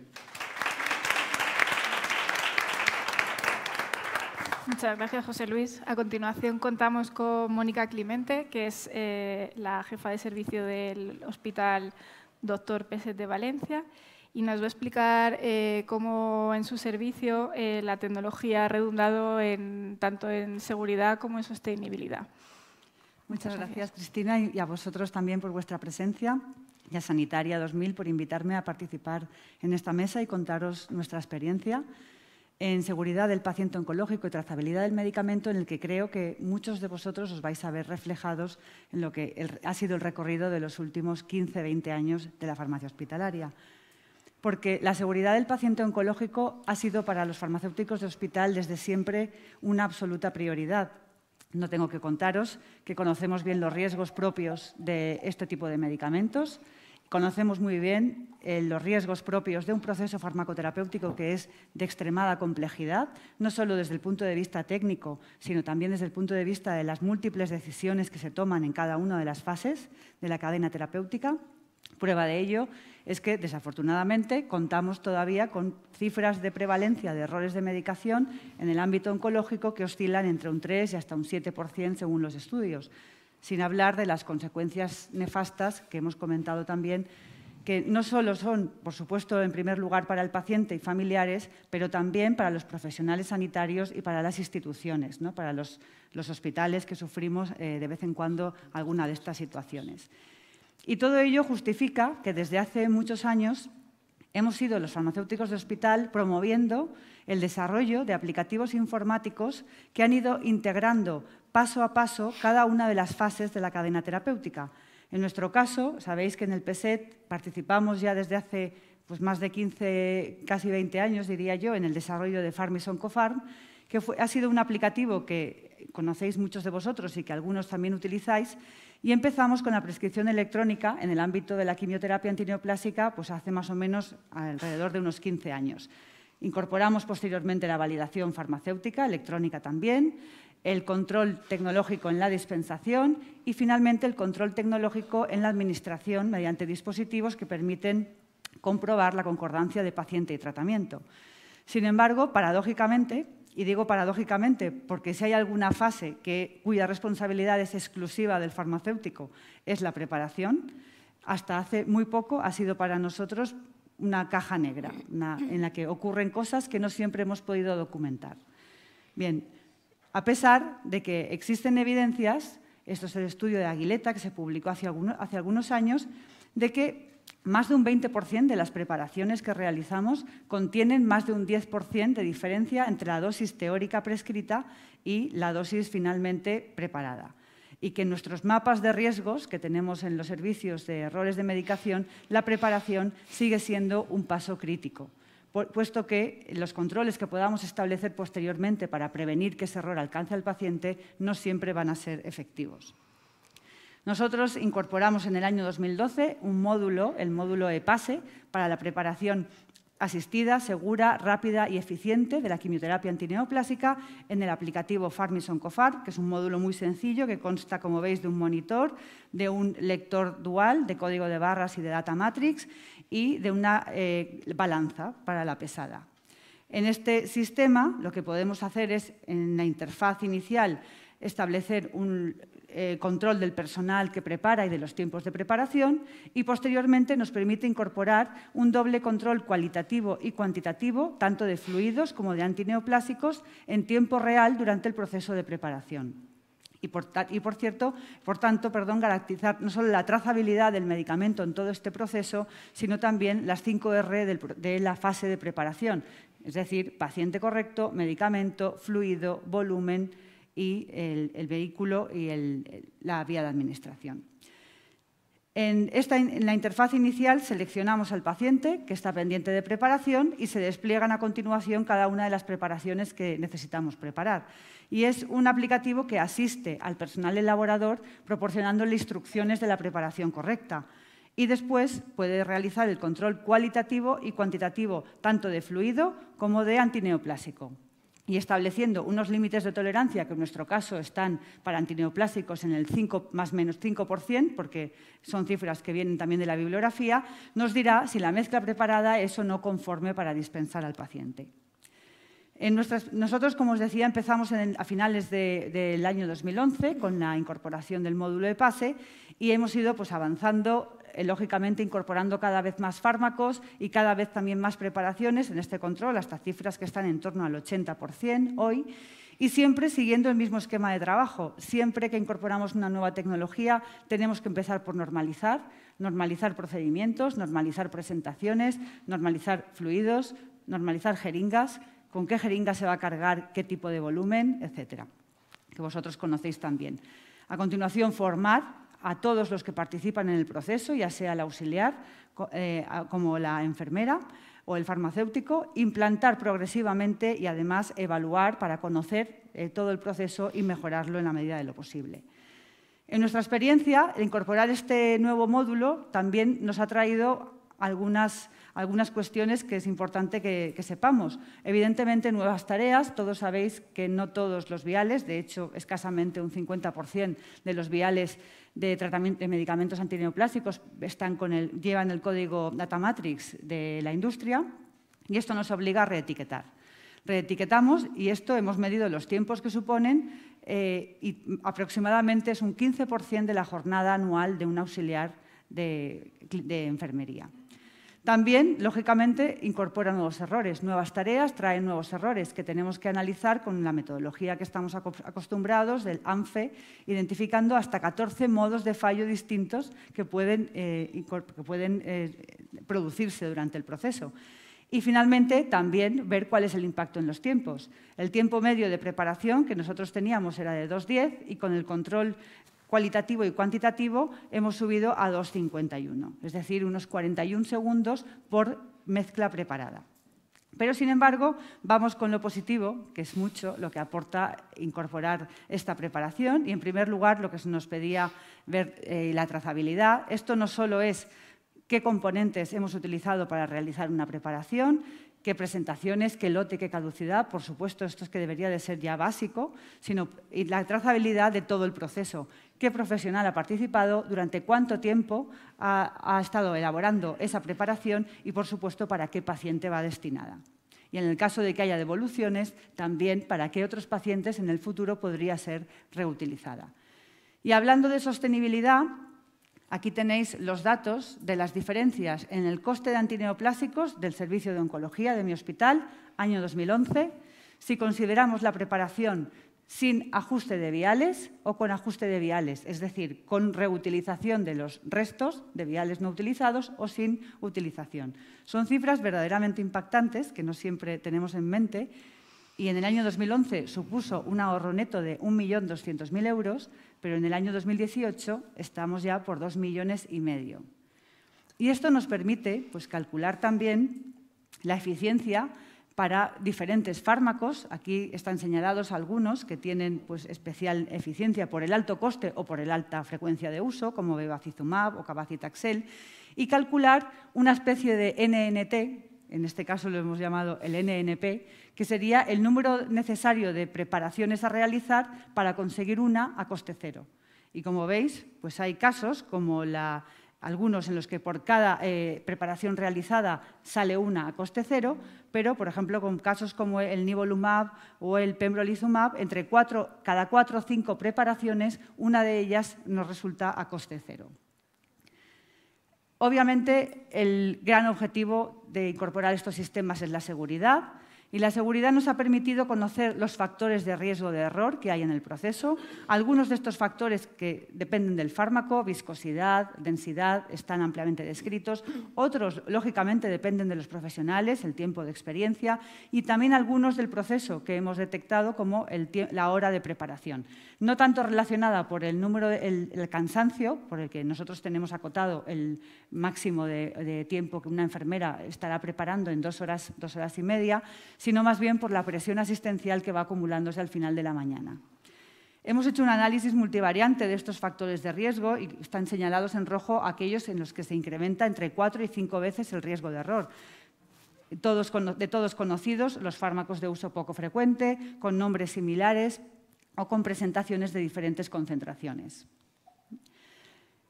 Muchas gracias, José Luis. A continuación contamos con Mónica Climente, que es eh, la jefa de servicio del Hospital Doctor Peset de Valencia y nos va a explicar cómo en su servicio la tecnología ha redundado en, tanto en seguridad como en sostenibilidad. Muchas, gracias, Cristina, y a vosotros también por vuestra presencia y a Sanitaria 2000 por invitarme a participar en esta mesa y contaros nuestra experiencia en seguridad del paciente oncológico y trazabilidad del medicamento, en el que creo que muchos de vosotros os vais a ver reflejados en lo que ha sido el recorrido de los últimos 15-20 años de la farmacia hospitalaria. Porque la seguridad del paciente oncológico ha sido para los farmacéuticos de hospital desde siempre una absoluta prioridad no tengo que contaros que conocemos bien los riesgos propios de este tipo de medicamentos. Conocemos muy bien eh, los riesgos propios de un proceso farmacoterapéutico que es de extremada complejidad, no solo desde el punto de vista técnico, sino también desde el punto de vista de las múltiples decisiones que se toman en cada una de las fases de la cadena terapéutica. Prueba de ello es que, desafortunadamente, contamos todavía con cifras de prevalencia de errores de medicación en el ámbito oncológico que oscilan entre un 3 y hasta un 7% según los estudios, sin hablar de las consecuencias nefastas que hemos comentado también que no solo son, por supuesto, en primer lugar para el paciente y familiares, pero también para los profesionales sanitarios y para las instituciones, ¿no? para los, hospitales que sufrimos eh, de vez en cuando alguna de estas situaciones. Y todo ello justifica que desde hace muchos años hemos sido los farmacéuticos de hospital promoviendo el desarrollo de aplicativos informáticos que han ido integrando paso a paso cada una de las fases de la cadena terapéutica. En nuestro caso, sabéis que en el PSET participamos ya desde hace pues, más de 15, casi 20 años, diría yo, en el desarrollo de Farmison Cofarm, que ha sido un aplicativo que conocéis muchos de vosotros y que algunos también utilizáis, y empezamos con la prescripción electrónica en el ámbito de la quimioterapia antineoplásica pues hace más o menos alrededor de unos 15 años. Incorporamos posteriormente la validación farmacéutica, electrónica también, el control tecnológico en la dispensación y finalmente el control tecnológico en la administración mediante dispositivos que permiten comprobar la concordancia de paciente y tratamiento. Sin embargo, paradójicamente, y digo paradójicamente porque si hay alguna fase que, cuya responsabilidad es exclusiva del farmacéutico es la preparación, hasta hace muy poco ha sido para nosotros una caja negra en la que ocurren cosas que no siempre hemos podido documentar. Bien, a pesar de que existen evidencias, esto es el estudio de Aguileta que se publicó hace algunos años, de que más de un 20% de las preparaciones que realizamos contienen más de un 10% de diferencia entre la dosis teórica prescrita y la dosis finalmente preparada. Y que en nuestros mapas de riesgos que tenemos en los servicios de errores de medicación, la preparación sigue siendo un paso crítico, puesto que los controles que podamos establecer posteriormente para prevenir que ese error alcance al paciente no siempre van a ser efectivos. Nosotros incorporamos en el año 2012 un módulo, el módulo EPASE, para la preparación asistida, segura, rápida y eficiente de la quimioterapia antineoplásica en el aplicativo Farmison Cofar, que es un módulo muy sencillo que consta, como veis, de un monitor, de un lector dual de código de barras y de data matrix y de una eh, balanza para la pesada. En este sistema lo que podemos hacer es, en la interfaz inicial, establecer un eh, control del personal que prepara y de los tiempos de preparación y posteriormente nos permite incorporar un doble control cualitativo y cuantitativo, tanto de fluidos como de antineoplásicos, en tiempo real durante el proceso de preparación. Y por, cierto, por tanto, perdón, garantizar no solo la trazabilidad del medicamento en todo este proceso, sino también las 5 R de la fase de preparación, es decir, paciente correcto, medicamento, fluido, volumen, y el, vehículo y la vía de administración. En, en la interfaz inicial seleccionamos al paciente que está pendiente de preparación y se despliegan a continuación cada una de las preparaciones que necesitamos preparar. Y es un aplicativo que asiste al personal elaborador proporcionándole instrucciones de la preparación correcta. Y después puede realizar el control cualitativo y cuantitativo tanto de fluido como de antineoplásico y estableciendo unos límites de tolerancia que en nuestro caso están para antineoplásicos en el 5 más menos 5%, porque son cifras que vienen también de la bibliografía, nos dirá si la mezcla preparada es o no conforme para dispensar al paciente. Nosotros, como os decía, empezamos a finales del año 2011 con la incorporación del módulo de PASE y hemos ido pues, avanzando eh, lógicamente incorporando cada vez más fármacos y cada vez también más preparaciones en este control, hasta cifras que están en torno al 80% hoy, y siempre siguiendo el mismo esquema de trabajo. Siempre que incorporamos una nueva tecnología tenemos que empezar por normalizar, normalizar procedimientos, normalizar presentaciones, normalizar fluidos, normalizar jeringas, con qué jeringa se va a cargar, qué tipo de volumen, etcétera, que vosotros conocéis también. A continuación, formar a todos los que participan en el proceso, ya sea el auxiliar eh, como la enfermera o el farmacéutico, implantar progresivamente y además evaluar para conocer eh, todo el proceso y mejorarlo en la medida de lo posible. En nuestra experiencia, incorporar este nuevo módulo también nos ha traído algunas, cuestiones que es importante que, sepamos. Evidentemente, nuevas tareas. Todos sabéis que no todos los viales, de hecho, escasamente un 50% de los viales de, medicamentos antineoplásicos llevan el código Data Matrix de la industria y esto nos obliga a reetiquetar. Reetiquetamos y esto hemos medido los tiempos que suponen eh, y aproximadamente es un 15% de la jornada anual de un auxiliar de enfermería. También, lógicamente, incorpora nuevos errores, nuevas tareas, traen nuevos errores que tenemos que analizar con la metodología que estamos acostumbrados del ANFE, identificando hasta 14 modos de fallo distintos que pueden, eh, eh, producirse durante el proceso. Y finalmente, también ver cuál es el impacto en los tiempos. El tiempo medio de preparación que nosotros teníamos era de 2.10 y con el control cualitativo y cuantitativo hemos subido a 2,51, es decir, unos 41 segundos por mezcla preparada. Pero, sin embargo, vamos con lo positivo, que es mucho lo que aporta incorporar esta preparación. Y, en primer lugar, lo que se nos pedía ver eh, la trazabilidad. Esto no solo es qué componentes hemos utilizado para realizar una preparación, qué presentaciones, qué lote, qué caducidad, por supuesto, esto es que debería de ser ya básico, sino la trazabilidad de todo el proceso. ¿Qué profesional ha participado? ¿Durante cuánto tiempo ha, estado elaborando esa preparación? Y, por supuesto, para qué paciente va destinada. Y en el caso de que haya devoluciones, también para qué otros pacientes en el futuro podría ser reutilizada. Y hablando de sostenibilidad, Aquí tenéis los datos de las diferencias en el coste de antineoplásicos del servicio de oncología de mi hospital, año 2011, si consideramos la preparación sin ajuste de viales o con ajuste de viales, es decir, con reutilización de los restos de viales no utilizados o sin utilización. Son cifras verdaderamente impactantes que no siempre tenemos en mente y en el año 2011 supuso un ahorro neto de 1.200.000 euros, pero en el año 2018 estamos ya por 2 millones y medio. Y esto nos permite pues, calcular también la eficiencia para diferentes fármacos. Aquí están señalados algunos que tienen pues, especial eficiencia por el alto coste o por la alta frecuencia de uso, como bevacizumab o cabazitaxel, y calcular una especie de NNT, en este caso lo hemos llamado el NNP, que sería el número necesario de preparaciones a realizar para conseguir una a coste cero. Y como veis, pues hay casos como algunos en los que por cada eh, preparación realizada sale una a coste cero, pero, por ejemplo, con casos como el nivolumab o el pembrolizumab, entre cada cuatro o cinco preparaciones, una de ellas nos resulta a coste cero. Obviamente, el gran objetivo de incorporar estos sistemas es la seguridad Y la seguridad nos ha permitido conocer los factores de riesgo de error que hay en el proceso. Algunos de estos factores que dependen del fármaco, viscosidad, densidad, están ampliamente descritos. Otros, lógicamente, dependen de los profesionales, el tiempo de experiencia y también algunos del proceso que hemos detectado como la hora de preparación. No tanto relacionada por el número, el, cansancio, por el que nosotros tenemos acotado el máximo de, de tiempo que una enfermera estará preparando en dos horas, dos horas y media, sino más bien por la presión asistencial que va acumulándose al final de la mañana. Hemos hecho un análisis multivariante de estos factores de riesgo y están señalados en rojo aquellos en los que se incrementa entre cuatro y cinco veces el riesgo de error. de todos conocidos, los fármacos de uso poco frecuente, con nombres similares o con presentaciones de diferentes concentraciones.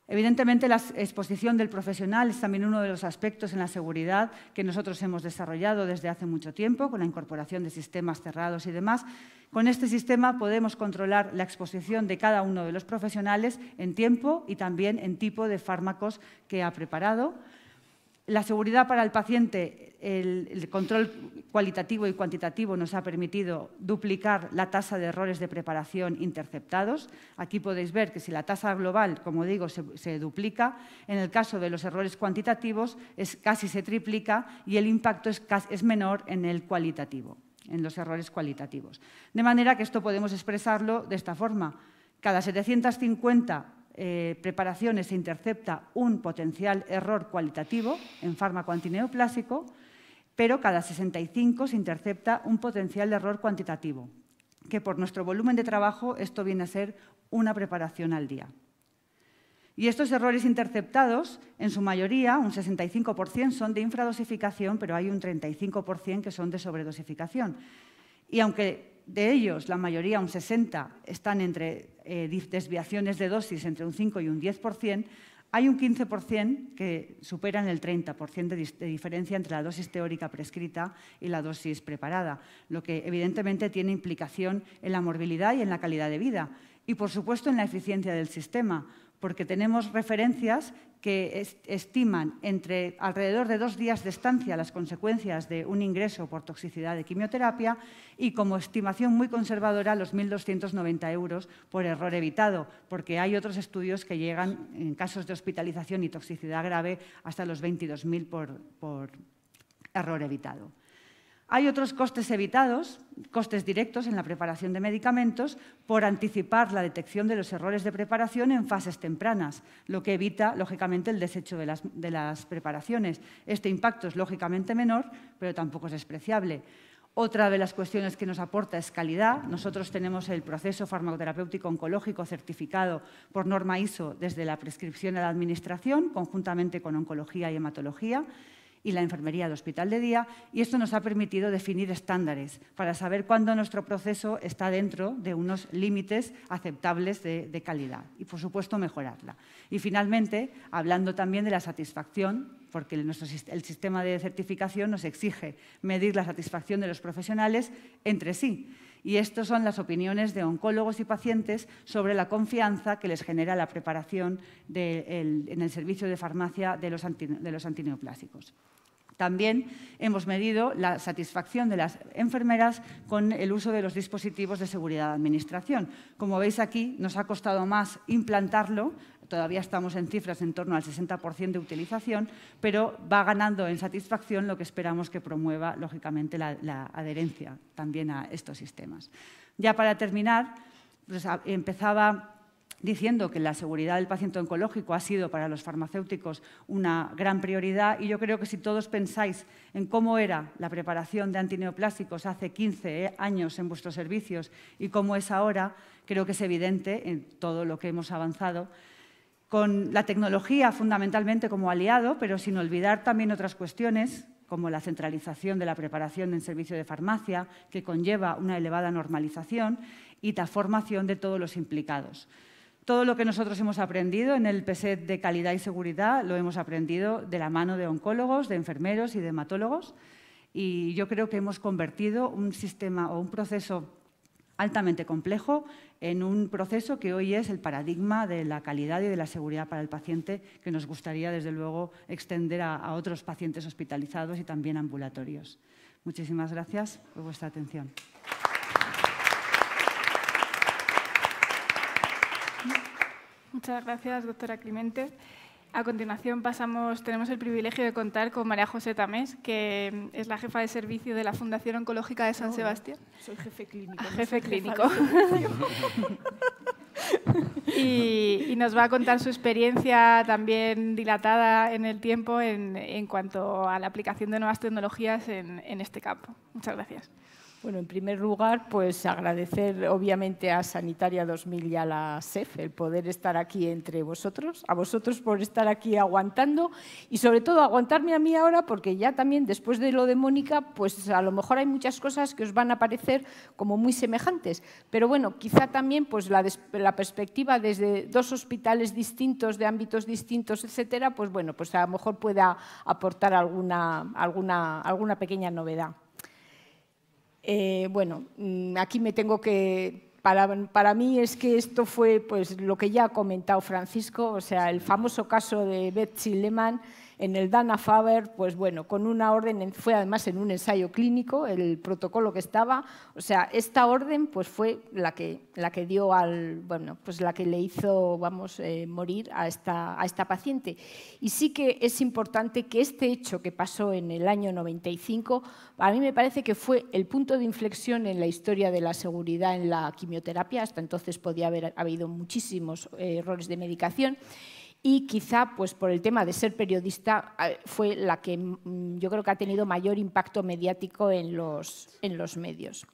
Evidentemente, la exposición del profesional es también uno de los aspectos en la seguridad que nosotros hemos desarrollado desde hace mucho tiempo, con la incorporación de sistemas cerrados y demás. Con este sistema podemos controlar la exposición de cada uno de los profesionales en tiempo y también en tipo de fármacos que ha preparado. La seguridad para el paciente, el, control cualitativo y cuantitativo nos ha permitido duplicar la tasa de errores de preparación interceptados. Aquí podéis ver que si la tasa global, como digo, se, duplica, en el caso de los errores cuantitativos casi se triplica y el impacto es, es menor en el cualitativo, en los errores cualitativos. De manera que esto podemos expresarlo de esta forma. Cada 750 eh, preparaciones se intercepta un potencial error cualitativo en fármaco antineoplásico, pero cada 65 se intercepta un potencial error cuantitativo, que por nuestro volumen de trabajo esto viene a ser una preparación al día. Y estos errores interceptados, en su mayoría, un 65% son de infradosificación, pero hay un 35% que son de sobredosificación. Y aunque de ellos, la mayoría, un 60, están entre eh, desviaciones de dosis entre un 5 y un 10%, hay un 15% que superan el 30% de, de, diferencia entre la dosis teórica prescrita y la dosis preparada, lo que evidentemente tiene implicación en la morbilidad y en la calidad de vida y, por supuesto, en la eficiencia del sistema, porque tenemos referencias que estiman entre alrededor de dos días de estancia las consecuencias de un ingreso por toxicidad de quimioterapia y como estimación muy conservadora los 1.290 euros por error evitado, porque hay otros estudios que llegan en casos de hospitalización y toxicidad grave hasta los 22.000 por, por error evitado. Hay otros costes evitados, costes directos en la preparación de medicamentos, por anticipar la detección de los errores de preparación en fases tempranas, lo que evita, lógicamente, el desecho de las, preparaciones. Este impacto es, lógicamente, menor, pero tampoco es despreciable. Otra de las cuestiones que nos aporta es calidad. Nosotros tenemos el proceso farmacoterapéutico oncológico certificado por norma ISO desde la prescripción a la administración, conjuntamente con oncología y hematología y la enfermería de hospital de día, y esto nos ha permitido definir estándares para saber cuándo nuestro proceso está dentro de unos límites aceptables de, calidad y, por supuesto, mejorarla. Y, finalmente, hablando también de la satisfacción, porque nuestro, el sistema de certificación nos exige medir la satisfacción de los profesionales entre sí. Y estas son las opiniones de oncólogos y pacientes sobre la confianza que les genera la preparación en el servicio de farmacia de los, de los antineoplásicos. También hemos medido la satisfacción de las enfermeras con el uso de los dispositivos de seguridad de administración. Como veis aquí, nos ha costado más implantarlo, todavía estamos en cifras en torno al 60% de utilización, pero va ganando en satisfacción lo que esperamos que promueva, lógicamente, la, adherencia también a estos sistemas. Ya para terminar, pues, empezaba diciendo que la seguridad del paciente oncológico ha sido para los farmacéuticos una gran prioridad y yo creo que si todos pensáis en cómo era la preparación de antineoplásicos hace 15 años en vuestros servicios y cómo es ahora, creo que es evidente en todo lo que hemos avanzado con la tecnología fundamentalmente como aliado, pero sin olvidar también otras cuestiones como la centralización de la preparación en servicio de farmacia, que conlleva una elevada normalización, y la formación de todos los implicados. Todo lo que nosotros hemos aprendido en el PSET de calidad y seguridad lo hemos aprendido de la mano de oncólogos, de enfermeros y de hematólogos. Y yo creo que hemos convertido un sistema o un proceso altamente complejo en un proceso que hoy es el paradigma de la calidad y de la seguridad para el paciente que nos gustaría, desde luego, extender a, otros pacientes hospitalizados y también ambulatorios. Muchísimas gracias por vuestra atención. Muchas gracias, doctora Climente. A continuación pasamos, tenemos el privilegio de contar con María José Tamés, que es la jefa de servicio de la Fundación Oncológica de San Sebastián. Soy jefe clínico. Ah, jefe clínico. y, nos va a contar su experiencia también dilatada en el tiempo en, cuanto a la aplicación de nuevas tecnologías en, en este campo. Muchas gracias. Bueno, en primer lugar, pues agradecer obviamente a Sanitaria 2000 y a la SEF el poder estar aquí entre vosotros, a vosotros por estar aquí aguantando y sobre todo aguantarme a mí ahora porque ya también después de lo de Mónica, pues a lo mejor hay muchas cosas que os van a parecer como muy semejantes, pero bueno, quizá también pues la, la perspectiva desde dos hospitales distintos, de ámbitos distintos, etcétera, pues bueno, pues a lo mejor pueda aportar alguna, alguna, alguna pequeña novedad. Eh, bueno, mm, aquí me tengo que... Para, para, mí es que esto fue pues, lo que ya ha comentado Francisco, o sea, el famoso caso de Betsy Lehmann, en el Dana Faber, pues bueno, con una orden, fue además en un ensayo clínico, el protocolo que estaba, o sea, esta orden pues fue la que, la que dio al, bueno, pues la que le hizo, vamos, eh, morir a esta, a esta paciente. Y sí que es importante que este hecho que pasó en el año 95, a mí me parece que fue el punto de inflexión en la historia de la seguridad en la quimioterapia, hasta entonces podía haber habido muchísimos eh, errores de medicación, y quizá pues por el tema de ser periodista eh, fue la que mm, yo creo que ha tenido mayor impacto mediático en los, en los medios.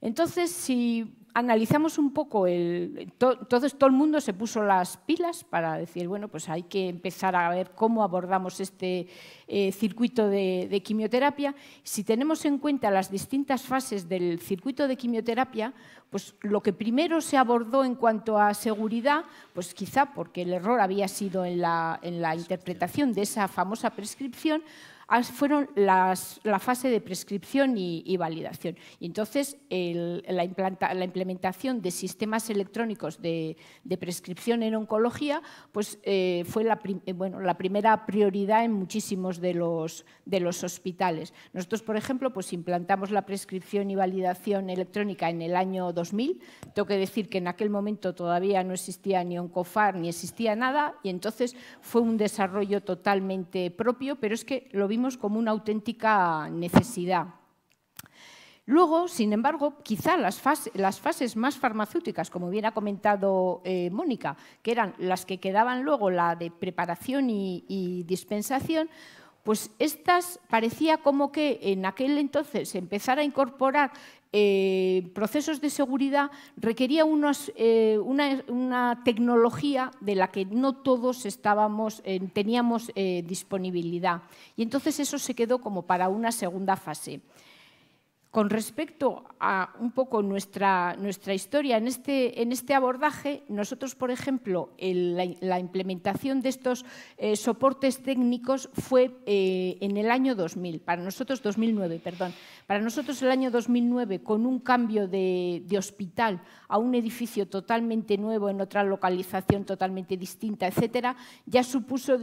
Entonces, si analizamos un poco, el, todo, todo el mundo se puso las pilas para decir, bueno, pues hay que empezar a ver cómo abordamos este eh, circuito de, de, quimioterapia. Si tenemos en cuenta las distintas fases del circuito de quimioterapia, pues lo que primero se abordó en cuanto a seguridad, pues quizá porque el error había sido en la, en la interpretación de esa famosa prescripción, fueron las, la fase de prescripción y, validación. Y entonces la, implementación de sistemas electrónicos de, prescripción en oncología pues, eh, fue la, eh, bueno, la primera prioridad en muchísimos de los, de los hospitales. Nosotros, por ejemplo, pues implantamos la prescripción y validación electrónica en el año 2000. Tengo que decir que en aquel momento todavía no existía ni Oncofar ni existía nada y entonces fue un desarrollo totalmente propio, pero es que lo vimos como una auténtica necesidad. Luego, sin embargo, quizá las, fases más farmacéuticas, como bien ha comentado eh, Mónica, que eran las que quedaban luego, la de preparación y, dispensación, pues estas parecía como que en aquel entonces empezar a incorporar eh, procesos de seguridad requería eh, una, tecnología de la que no todos estábamos, teníamos eh, disponibilidad. Y entonces eso se quedó como para una segunda fase. Con respecto a un poco nuestra, nuestra historia en este, en este abordaje, nosotros, por ejemplo, la, implementación de estos eh, soportes técnicos fue eh, en el año 2000, para nosotros 2009, perdón. Para nosotros el año 2009, con un cambio de, hospital a un edificio totalmente nuevo, en otra localización totalmente distinta, etcétera, ya supuso,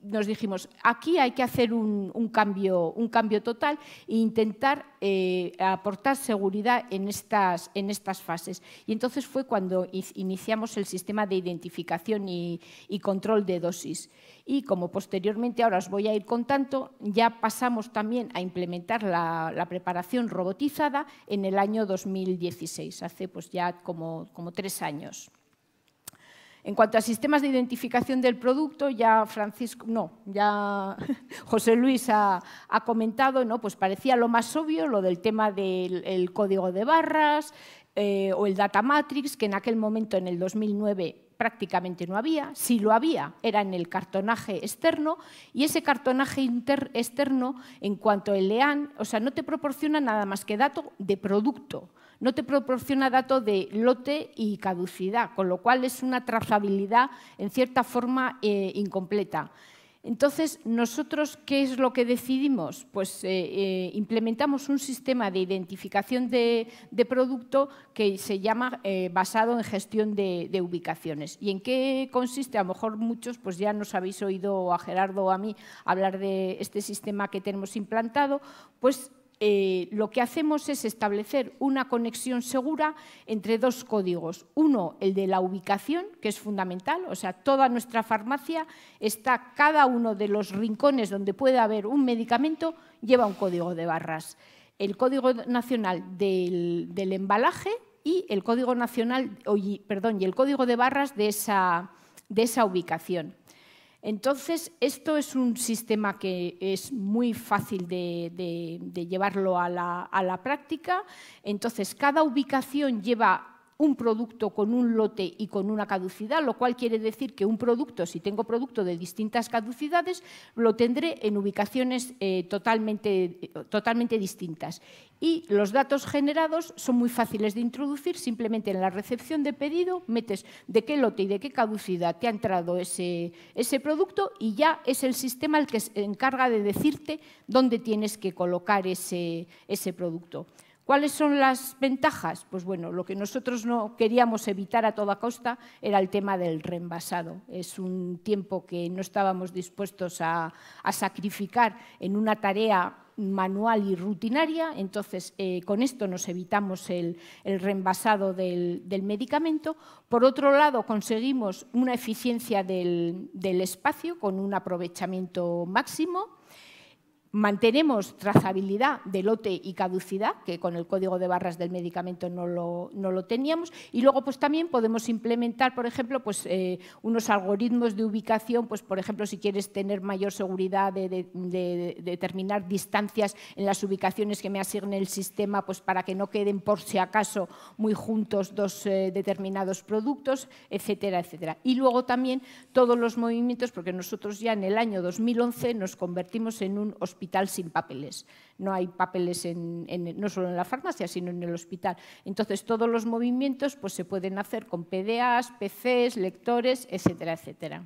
nos dijimos, aquí hay que hacer un, cambio, un cambio total e intentar eh, aportar seguridad en estas, en estas fases. Y entonces fue cuando iniciamos el sistema de identificación y control de dosis y como posteriormente ahora os voy a ir contando, ya pasamos también a implementar la, preparación robotizada en el año 2016, hace pues ya como, como tres años. En cuanto a sistemas de identificación del producto, ya Francisco, no, ya José Luis ha, comentado, ¿no? pues parecía lo más obvio lo del tema del código de barras eh, o el data matrix, que en aquel momento, en el 2009, prácticamente no había. Si lo había, era en el cartonaje externo y ese cartonaje externo, en cuanto el LEAN, o sea, no te proporciona nada más que dato de producto, no te proporciona dato de lote y caducidad, con lo cual es una trazabilidad en cierta forma eh, incompleta. Entonces, nosotros, ¿qué es lo que decidimos? Pues eh, eh, implementamos un sistema de identificación de, producto que se llama eh, basado en gestión de, ubicaciones. ¿Y en qué consiste? A lo mejor muchos pues ya nos habéis oído a Gerardo o a mí hablar de este sistema que tenemos implantado. Pues eh, lo que hacemos es establecer una conexión segura entre dos códigos. Uno, el de la ubicación, que es fundamental, o sea, toda nuestra farmacia está, cada uno de los rincones donde puede haber un medicamento, lleva un código de barras. El código nacional del, embalaje y el código nacional, perdón, y el código de barras de esa, de esa ubicación. Entonces, esto es un sistema que es muy fácil de, llevarlo a la, práctica. Entonces, cada ubicación lleva un producto con un lote y con una caducidad, lo cual quiere decir que un producto, si tengo producto de distintas caducidades, lo tendré en ubicaciones eh, totalmente, totalmente distintas. Y los datos generados son muy fáciles de introducir, simplemente en la recepción de pedido metes de qué lote y de qué caducidad te ha entrado ese, ese producto y ya es el sistema el que se encarga de decirte dónde tienes que colocar ese, ese producto. ¿Cuáles son las ventajas? Pues bueno, lo que nosotros no queríamos evitar a toda costa era el tema del reenvasado. Es un tiempo que no estábamos dispuestos a, sacrificar en una tarea manual y rutinaria, entonces eh, con esto nos evitamos el, reenvasado del, medicamento. Por otro lado, conseguimos una eficiencia del espacio con un aprovechamiento máximo Mantenemos trazabilidad de lote y caducidad, que con el código de barras del medicamento no lo, no lo teníamos. Y luego pues, también podemos implementar, por ejemplo, pues, eh, unos algoritmos de ubicación, pues, por ejemplo, si quieres tener mayor seguridad de, determinar distancias en las ubicaciones que me asigne el sistema, pues para que no queden por si acaso muy juntos dos eh, determinados productos, etcétera, etcétera. Y luego también todos los movimientos, porque nosotros ya en el año 2011 nos convertimos en un hospital hospital sin papeles. No hay papeles no solo en la farmacia, sino en el hospital. Entonces, todos los movimientos pues, se pueden hacer con PDAs, PCs, lectores, etcétera, etcétera.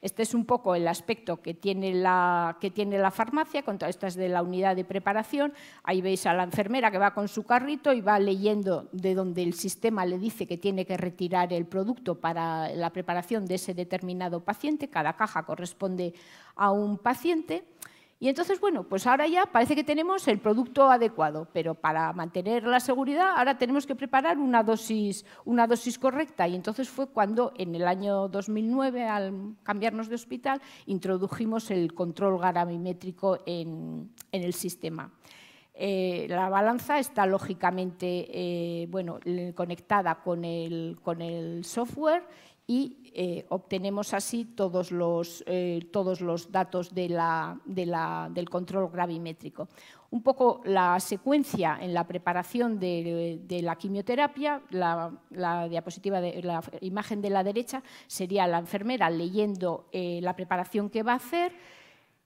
Este es un poco el aspecto que tiene la, que tiene la farmacia, esta es de la unidad de preparación. Ahí veis a la enfermera que va con su carrito y va leyendo de donde el sistema le dice que tiene que retirar el producto para la preparación de ese determinado paciente. Cada caja corresponde a un paciente. Y entonces, bueno, pues ahora ya parece que tenemos el producto adecuado, pero para mantener la seguridad ahora tenemos que preparar una dosis, una dosis correcta. Y entonces fue cuando en el año 2009, al cambiarnos de hospital, introdujimos el control gravimétrico en, el sistema. Eh, la balanza está lógicamente eh, bueno, conectada con el, con el software y eh, obtenemos así todos los, eh, todos los datos de la, del control gravimétrico. Un poco la secuencia en la preparación de, la quimioterapia, la, diapositiva de la imagen de la derecha sería la enfermera leyendo eh, la preparación que va a hacer,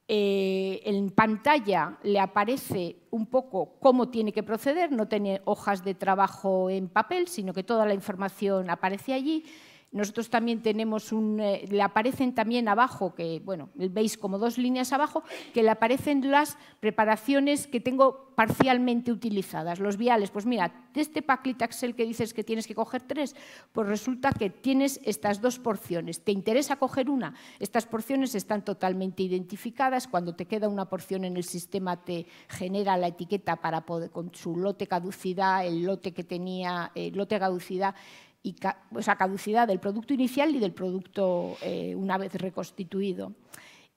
en pantalla le aparece un poco cómo tiene que proceder, no tiene hojas de trabajo en papel, sino que toda la información aparece allí. Nosotros también tenemos un, eh, le aparecen también abajo, que bueno, veis como dos líneas abajo, que le aparecen las preparaciones que tengo parcialmente utilizadas, los viales. Pues mira, de este paclitaxel que dices que tienes que coger tres, pues resulta que tienes estas dos porciones. ¿Te interesa coger una? Estas porciones están totalmente identificadas. Cuando te queda una porción en el sistema te genera la etiqueta para poder, con su lote caducidad, el lote que tenía, el lote caducidad, y esa caducidad del producto inicial y del producto eh, una vez reconstituido.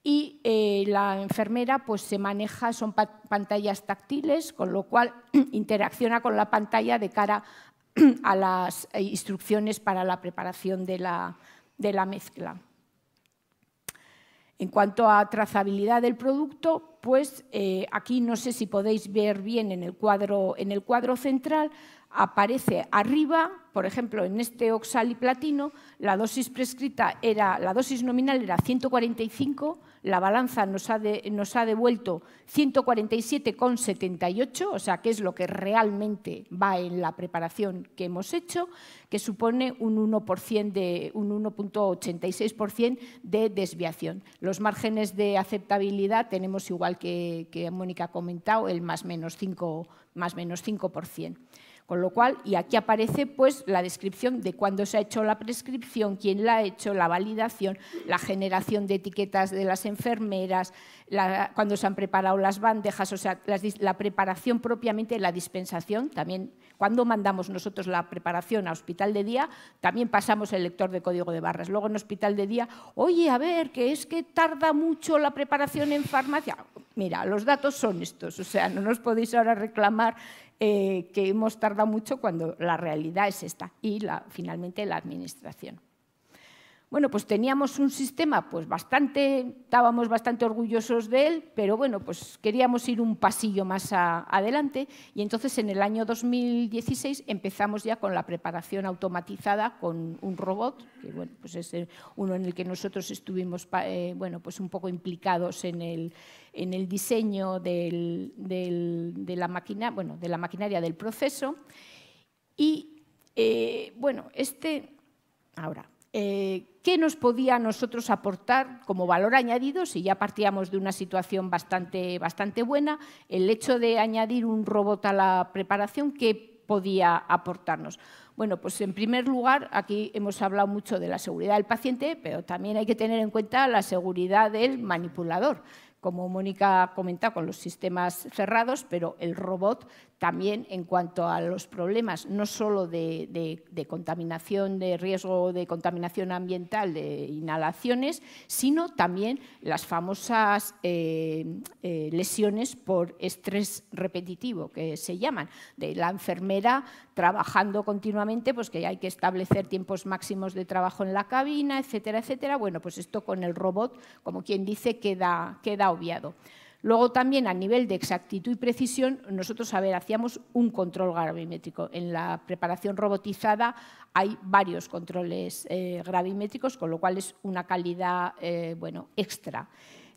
Y eh, la enfermera pues, se maneja, son pantallas táctiles, con lo cual interacciona con la pantalla de cara a las eh, instrucciones para la preparación de la, de la mezcla. En cuanto a trazabilidad del producto, pues aquí no sé si podéis ver bien en el cuadro, en el cuadro central, aparece arriba, por ejemplo, en este oxaliplatino, la dosis prescrita era, la dosis nominal era 145, la balanza nos ha, devuelto 147,78, o sea, que es lo que realmente va en la preparación que hemos hecho, que supone un 1%, de, un 1.86% de desviación. Los márgenes de aceptabilidad tenemos igual que, que Mónica ha comentado, el más menos 5%. Más menos 5%. Con lo cual, y aquí aparece pues la descripción de cuándo se ha hecho la prescripción, quién la ha hecho, la validación, la generación de etiquetas de las enfermeras, cuando se han preparado las bandejas, o sea, la preparación propiamente, la dispensación, también cuando mandamos nosotros la preparación a hospital de día, también pasamos el lector de código de barras. Luego en hospital de día, oye, a ver, que es que tarda mucho la preparación en farmacia. Mira, los datos son estos, o sea, no nos podéis ahora reclamar eh, que hemos tardado mucho cuando la realidad es esta y finalmente la administración. Bueno, pues teníamos un sistema, pues bastante, estábamos bastante orgullosos de él, pero bueno, pues queríamos ir un pasillo más adelante y entonces en el año 2016 empezamos ya con la preparación automatizada con un robot, que bueno, pues es uno en el que nosotros estuvimos, eh, bueno, pues un poco implicados en el, en el diseño de, la máquina, bueno, de la maquinaria del proceso. Y eh, bueno, este, ahora, eh, qué nos podía a nosotros aportar como valor añadido, si ya partíamos de una situación bastante, bastante buena, el hecho de añadir un robot a la preparación, ¿qué podía aportarnos? Bueno, pues en primer lugar, aquí hemos hablado mucho de la seguridad del paciente, pero también hay que tener en cuenta la seguridad del manipulador como Mónica ha comentado, con los sistemas cerrados, pero el robot también en cuanto a los problemas, no solo de, contaminación, de riesgo de contaminación ambiental, de inhalaciones, sino también las famosas eh, eh, lesiones por estrés repetitivo, que se llaman, de la enfermera trabajando continuamente, pues que hay que establecer tiempos máximos de trabajo en la cabina, etcétera, etcétera. Bueno, pues esto con el robot, como quien dice, queda, queda obviado. Luego también a nivel de exactitud y precisión, nosotros, a ver, hacíamos un control gravimétrico. En la preparación robotizada hay varios controles eh, gravimétricos, con lo cual es una calidad eh, bueno, extra.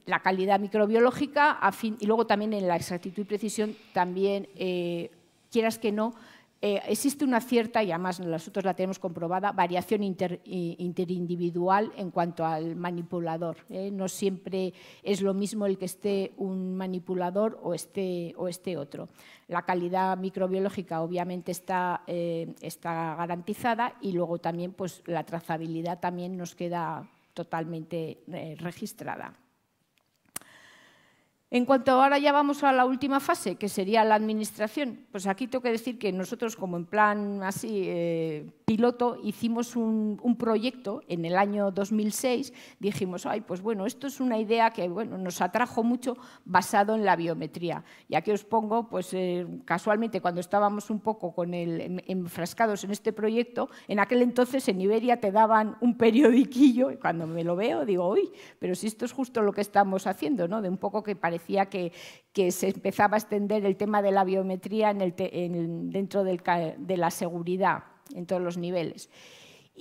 La calidad microbiológica y luego también en la exactitud y precisión también, eh, quieras que no, eh, existe una cierta, y además nosotros la tenemos comprobada, variación interindividual en cuanto al manipulador. ¿eh? No siempre es lo mismo el que esté un manipulador o esté, o esté otro. La calidad microbiológica obviamente está, eh, está garantizada y luego también pues, la trazabilidad también nos queda totalmente registrada. En cuanto ahora ya vamos a la última fase, que sería la administración, pues aquí tengo que decir que nosotros como en plan así eh, piloto hicimos un, proyecto en el año 2006, dijimos, ay, pues bueno, esto es una idea que bueno, nos atrajo mucho basado en la biometría. Y aquí os pongo, pues eh, casualmente cuando estábamos un poco con el, enfrascados en este proyecto, en aquel entonces en Iberia te daban un periodiquillo, y cuando me lo veo digo, uy, pero si esto es justo lo que estamos haciendo, ¿no? de un poco que parecía que, se empezaba a extender el tema de la biometría dentro de la seguridad en todos los niveles.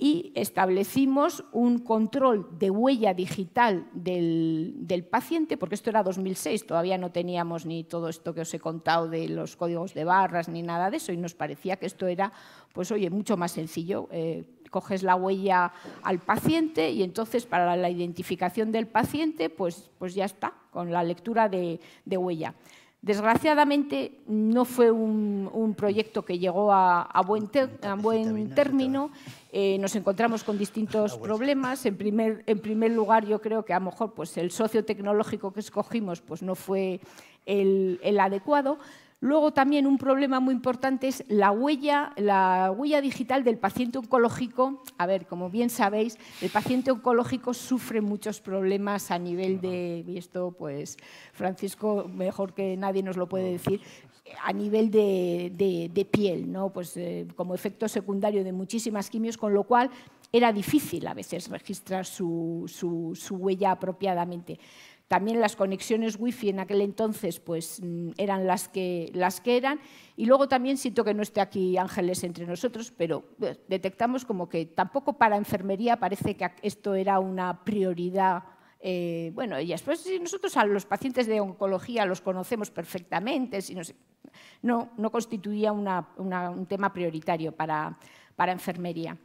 Y establecimos un control de huella digital del, paciente, porque esto era 2006, todavía no teníamos ni todo esto que os he contado de los códigos de barras ni nada de eso, y nos parecía que esto era, pues oye, mucho más sencillo. Eh, coges la huella al paciente y entonces para la identificación del paciente, pues, pues ya está, con la lectura de huella. Desgraciadamente no fue un, proyecto que llegó a, buen, buen, término. Eh, nos encontramos con distintos problemas. En primer, en primer, lugar, yo creo que a lo mejor pues, el socio tecnológico que escogimos pues, no fue el, el adecuado. Luego también un problema muy importante es la huella, la huella digital del paciente oncológico. A ver, como bien sabéis, el paciente oncológico sufre muchos problemas a nivel de, y esto pues Francisco mejor que nadie nos lo puede decir, a nivel de, piel, ¿no? pues, eh, como efecto secundario de muchísimas quimios, con lo cual era difícil a veces registrar su, su huella apropiadamente. También las conexiones wifi en aquel entonces pues, mm, eran las que, las que eran. Y luego también siento que no esté aquí Ángeles entre nosotros, pero eh, detectamos como que tampoco para enfermería parece que esto era una prioridad. Eh, bueno, y después nosotros a los pacientes de oncología los conocemos perfectamente, si no, no, constituía un tema prioritario para, para enfermería.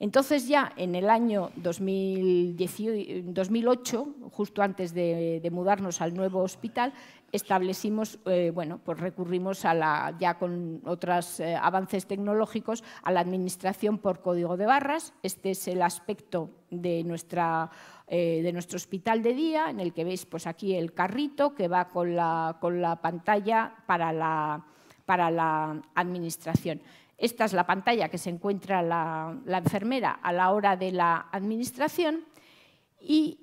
Entonces ya en el año 2008, justo antes de, mudarnos al nuevo hospital, establecimos, eh, bueno, pues recurrimos a la, ya con otros eh, avances tecnológicos a la administración por código de barras. Este es el aspecto de, nuestra, eh, de nuestro hospital de día, en el que veis pues aquí el carrito que va con la, con la pantalla para la, para la administración. Esta es la pantalla que se encuentra la, enfermera a la hora de la administración y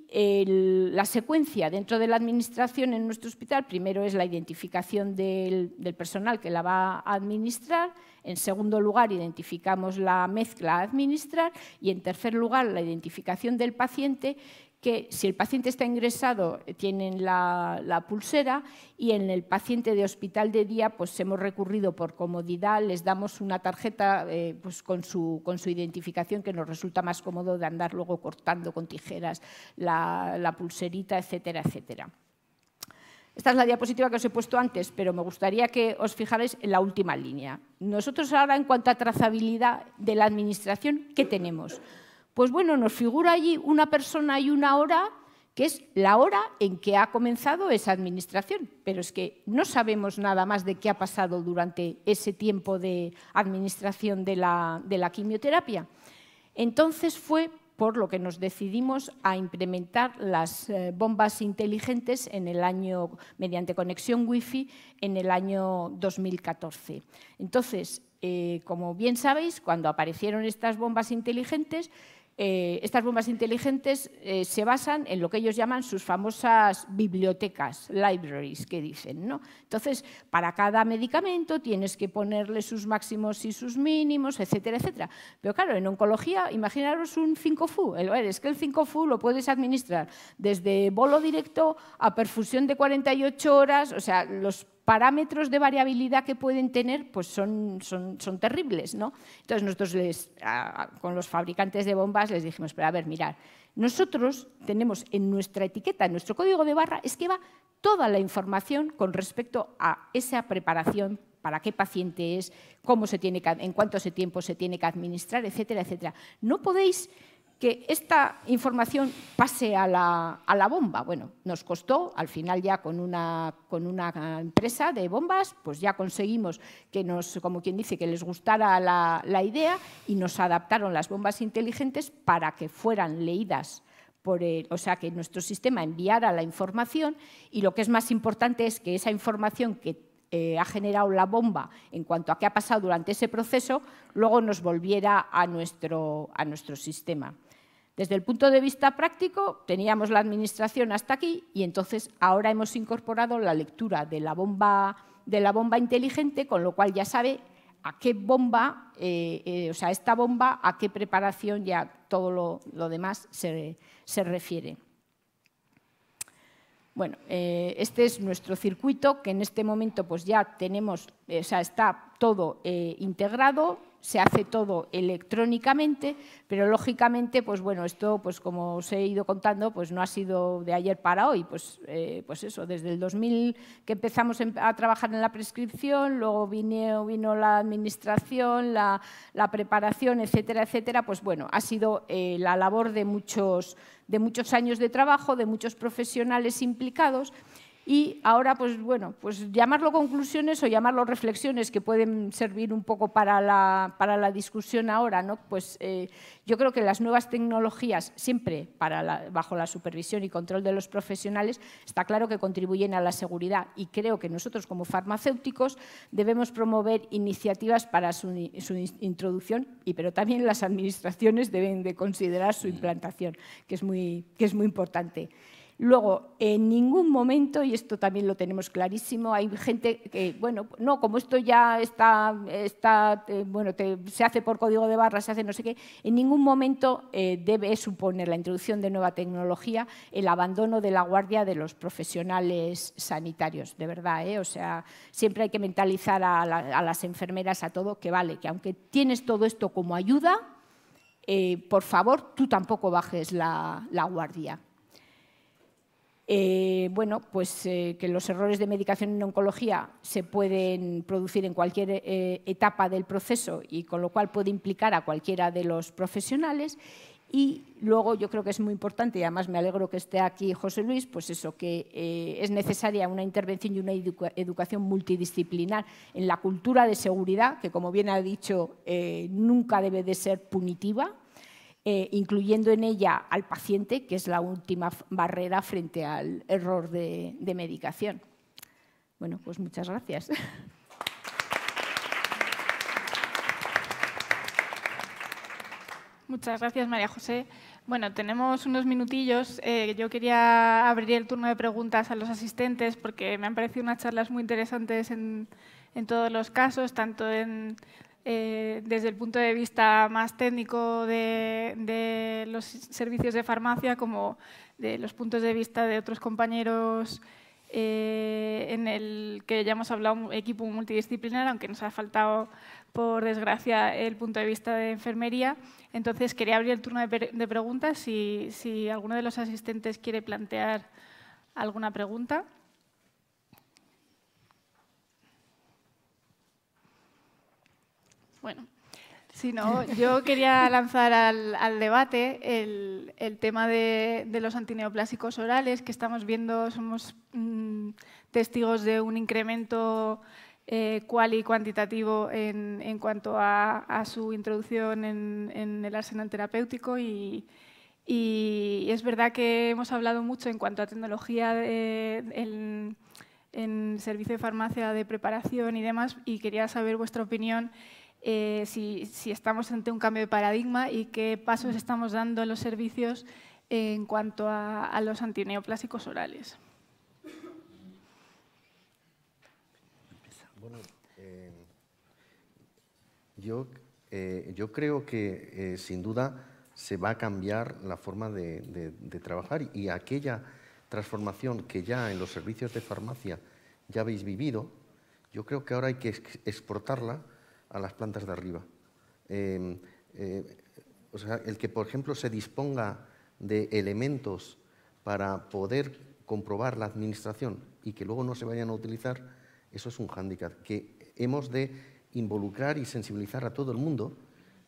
la secuencia dentro de la administración en nuestro hospital, primero es la identificación del, del, personal que la va a administrar, en segundo lugar identificamos la mezcla a administrar y en tercer lugar la identificación del paciente que si el paciente está ingresado eh, tienen la, pulsera y en el paciente de hospital de día pues hemos recurrido por comodidad, les damos una tarjeta eh, pues con, su, con, su, identificación que nos resulta más cómodo de andar luego cortando con tijeras la, la pulserita, etcétera, etcétera. Esta es la diapositiva que os he puesto antes, pero me gustaría que os fijarais en la última línea. Nosotros ahora, en cuanto a trazabilidad de la Administración, ¿qué tenemos? Pues bueno, nos figura allí una persona y una hora que es la hora en que ha comenzado esa administración, pero es que no sabemos nada más de qué ha pasado durante ese tiempo de administración de la, quimioterapia. Entonces fue por lo que nos decidimos a implementar las eh, bombas inteligentes en el año, mediante conexión Wi-Fi en el año 2014. Entonces, eh, como bien sabéis, cuando aparecieron estas bombas inteligentes, eh, estas bombas inteligentes eh, se basan en lo que ellos llaman sus famosas bibliotecas, libraries, que dicen. ¿no? Entonces, para cada medicamento tienes que ponerle sus máximos y sus mínimos, etcétera, etcétera. Pero claro, en oncología, imaginaros un 5FU. Es que el 5FU lo puedes administrar desde bolo directo a perfusión de 48 horas, o sea, los parámetros de variabilidad que pueden tener pues son, son, son terribles. ¿no? Entonces nosotros les, con los fabricantes de bombas les dijimos, pero a ver, mirar, nosotros tenemos en nuestra etiqueta, en nuestro código de barra, es que va toda la información con respecto a esa preparación para qué paciente es, cómo se tiene en cuánto tiempo se tiene que administrar, etcétera, etcétera. No podéis que esta información pase a la, bomba. Bueno, nos costó, al final ya con una, con una, empresa de bombas, pues ya conseguimos que nos, como quien dice, que les gustara la, idea y nos adaptaron las bombas inteligentes para que fueran leídas por o sea, que nuestro sistema enviara la información y lo que es más importante es que esa información que eh, ha generado la bomba en cuanto a qué ha pasado durante ese proceso, luego nos volviera a nuestro, a nuestro sistema. Desde el punto de vista práctico, teníamos la administración hasta aquí y entonces ahora hemos incorporado la lectura de la bomba, de la bomba inteligente, con lo cual ya sabe a qué bomba, eh, eh, o sea, esta bomba, a qué preparación ya todo lo, demás se, refiere. Bueno, eh, este es nuestro circuito que en este momento pues ya tenemos, o sea, está todo integrado, se hace todo electrónicamente, pero lógicamente, pues bueno, esto, pues como os he ido contando, pues no ha sido de ayer para hoy, pues, eh, pues eso, desde el 2000 que empezamos a trabajar en la prescripción, luego vino, la administración, la, preparación, etcétera, etcétera, pues bueno, ha sido eh, la labor de muchos, de muchos años de trabajo, de muchos profesionales implicados, y ahora, pues bueno, pues llamarlo conclusiones o llamarlo reflexiones que pueden servir un poco para la, para la discusión ahora, ¿no? Pues eh, yo creo que las nuevas tecnologías, siempre para bajo la supervisión y control de los profesionales, está claro que contribuyen a la seguridad y creo que nosotros como farmacéuticos debemos promover iniciativas para su, su introducción, y, pero también las administraciones deben de considerar su implantación, que es muy, que es muy importante. Luego, en ningún momento, y esto también lo tenemos clarísimo, hay gente que, bueno, no, como esto ya está, está eh, bueno, se hace por código de barras, se hace no sé qué, en ningún momento eh, debe suponer la introducción de nueva tecnología el abandono de la guardia de los profesionales sanitarios, de verdad, ¿eh? o sea, siempre hay que mentalizar a, las enfermeras, a todo, que vale, que aunque tienes todo esto como ayuda, por favor, tú tampoco bajes la guardia. Eh, bueno, pues eh, que los errores de medicación en oncología se pueden producir en cualquier eh, etapa del proceso y con lo cual puede implicar a cualquiera de los profesionales. Y luego yo creo que es muy importante, y además me alegro que esté aquí José Luis, pues eso, que es necesaria una intervención y una educación multidisciplinar en la cultura de seguridad, que como bien ha dicho, nunca debe de ser punitiva, eh, incluyendo en ella al paciente, que es la última barrera frente al error de, medicación. Bueno, pues muchas gracias. Muchas gracias, María José. Bueno, tenemos unos minutillos. Eh, yo quería abrir el turno de preguntas a los asistentes porque me han parecido unas charlas muy interesantes en, en todos los casos, tanto en eh, desde el punto de vista más técnico de, los servicios de farmacia como de los puntos de vista de otros compañeros eh, en el que ya hemos hablado un equipo multidisciplinar, aunque nos ha faltado, por desgracia, el punto de vista de enfermería. Entonces, quería abrir el turno de, preguntas si, si alguno de los asistentes quiere plantear alguna pregunta. Bueno, si no, yo quería lanzar al, debate el, tema de, los antineoplásicos orales, que estamos viendo, somos mm, testigos de un incremento eh, cual y cuantitativo en, cuanto a, su introducción en, el arsenal terapéutico y, es verdad que hemos hablado mucho en cuanto a tecnología en, en servicio de farmacia de preparación y demás y quería saber vuestra opinión eh, si, estamos ante un cambio de paradigma y qué pasos estamos dando en los servicios en cuanto a, los antineoplásicos orales. Bueno, eh, yo, eh, yo creo que sin duda se va a cambiar la forma de, de, trabajar y aquella transformación que ya en los servicios de farmacia ya habéis vivido, yo creo que ahora hay que exportarla a las plantas de arriba. Em, eh, o sea, el que, por ejemplo, se disponga de elementos para poder comprobar la administración y que luego no se vayan a utilizar, eso es un hándicap que hemos de involucrar y sensibilizar a todo el mundo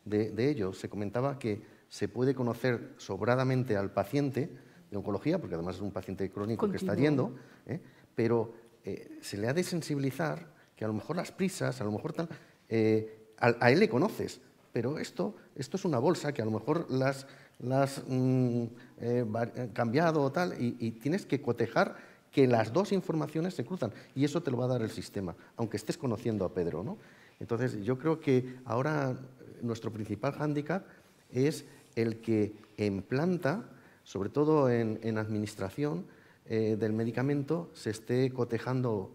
de, ello. Se comentaba que se puede conocer sobradamente al paciente de oncología, porque además es un paciente crónico que está yendo, ¿eh? pero eh, se le ha de sensibilizar que a lo mejor las prisas, a lo mejor tal, eh, a, él le conoces, pero esto, esto es una bolsa que a lo mejor las has mm, eh, eh, cambiado o tal, y, tienes que cotejar que las dos informaciones se cruzan, y eso te lo va a dar el sistema, aunque estés conociendo a Pedro. ¿no? Entonces, yo creo que ahora nuestro principal hándicap es el que en planta, sobre todo en, administración del medicamento, se esté cotejando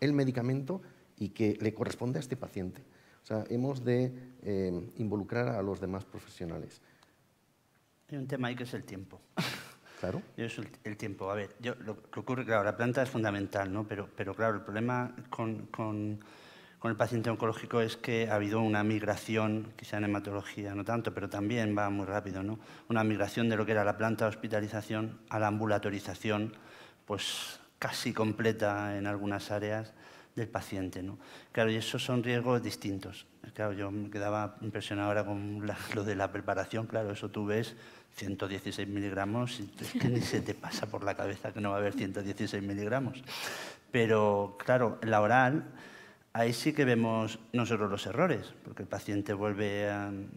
el medicamento y que le corresponde a este paciente. O sea, hemos de eh, involucrar a los demás profesionales. Hay un tema ahí que es el tiempo. Claro. Es el, tiempo. A ver, yo, lo que ocurre, claro, la planta es fundamental, ¿no? Pero, pero claro, el problema con, con, con, el paciente oncológico es que ha habido una migración, quizá en hematología no tanto, pero también va muy rápido, ¿no? Una migración de lo que era la planta de hospitalización a la ambulatorización, pues casi completa en algunas áreas del paciente. ¿no? Claro, y esos son riesgos distintos. Claro, yo me quedaba impresionado ahora con lo de la preparación. Claro, eso tú ves 116 miligramos es que ni se te pasa por la cabeza que no va a haber 116 miligramos. Pero claro, la oral, ahí sí que vemos nosotros los errores, porque el paciente vuelve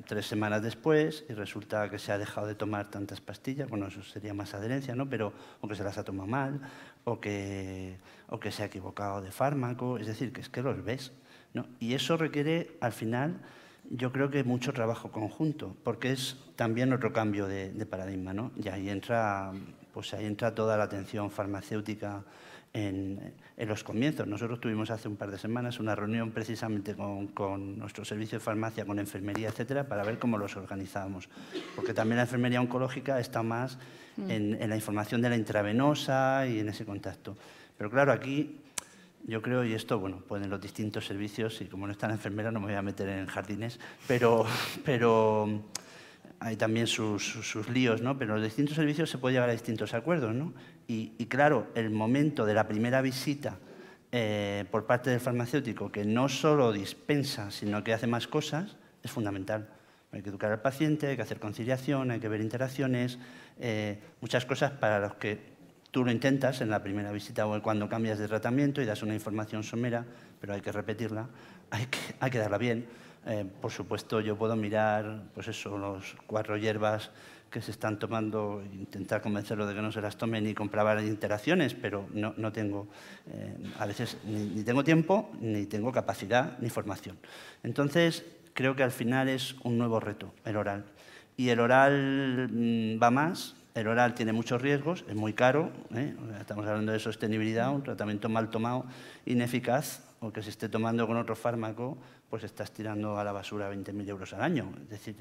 tres semanas después y resulta que se ha dejado de tomar tantas pastillas, bueno, eso sería más adherencia, ¿no? Pero, o que se las ha tomado mal, o que, o que se ha equivocado de fármaco, es decir, que es que los ves. ¿no? Y eso requiere, al final, yo creo que mucho trabajo conjunto, porque es también otro cambio de, paradigma. ¿no? Y ahí entra, pues ahí entra toda la atención farmacéutica en, en, los comienzos. Nosotros tuvimos hace un par de semanas una reunión precisamente con, con nuestro servicio de farmacia, con enfermería, etcétera, para ver cómo los organizábamos. Porque también la enfermería oncológica está más Mm. en, la información de la intravenosa y en ese contacto. Pero claro, aquí yo creo, y esto, bueno, pueden los distintos servicios, y como no está la enfermera no me voy a meter en jardines, pero, pero hay también sus, líos, ¿no? pero en los distintos servicios se puede llegar a distintos acuerdos. ¿no? Y, claro, el momento de la primera visita eh, por parte del farmacéutico, que no solo dispensa, sino que hace más cosas, es fundamental. Hay que educar al paciente, hay que hacer conciliación, hay que ver interacciones, eh, muchas cosas para los que tú lo intentas en la primera visita o cuando cambias de tratamiento y das una información somera, pero hay que repetirla, hay que, hay que darla bien eh, por supuesto, yo puedo mirar, pues eso, los cuatro hierbas que se están tomando, intentar convencerlo de que no se las tomen y comprobar interacciones, pero no, no tengo, eh, a veces ni, tengo tiempo, ni tengo capacidad, ni formación. Entonces, creo que al final es un nuevo reto, el oral. Y el oral mm, va más, el oral tiene muchos riesgos, es muy caro, ¿eh? estamos hablando de sostenibilidad, un tratamiento mal tomado, ineficaz, o que se esté tomando con otro fármaco, pues estás tirando a la basura 20.000 euros al año. Es decir,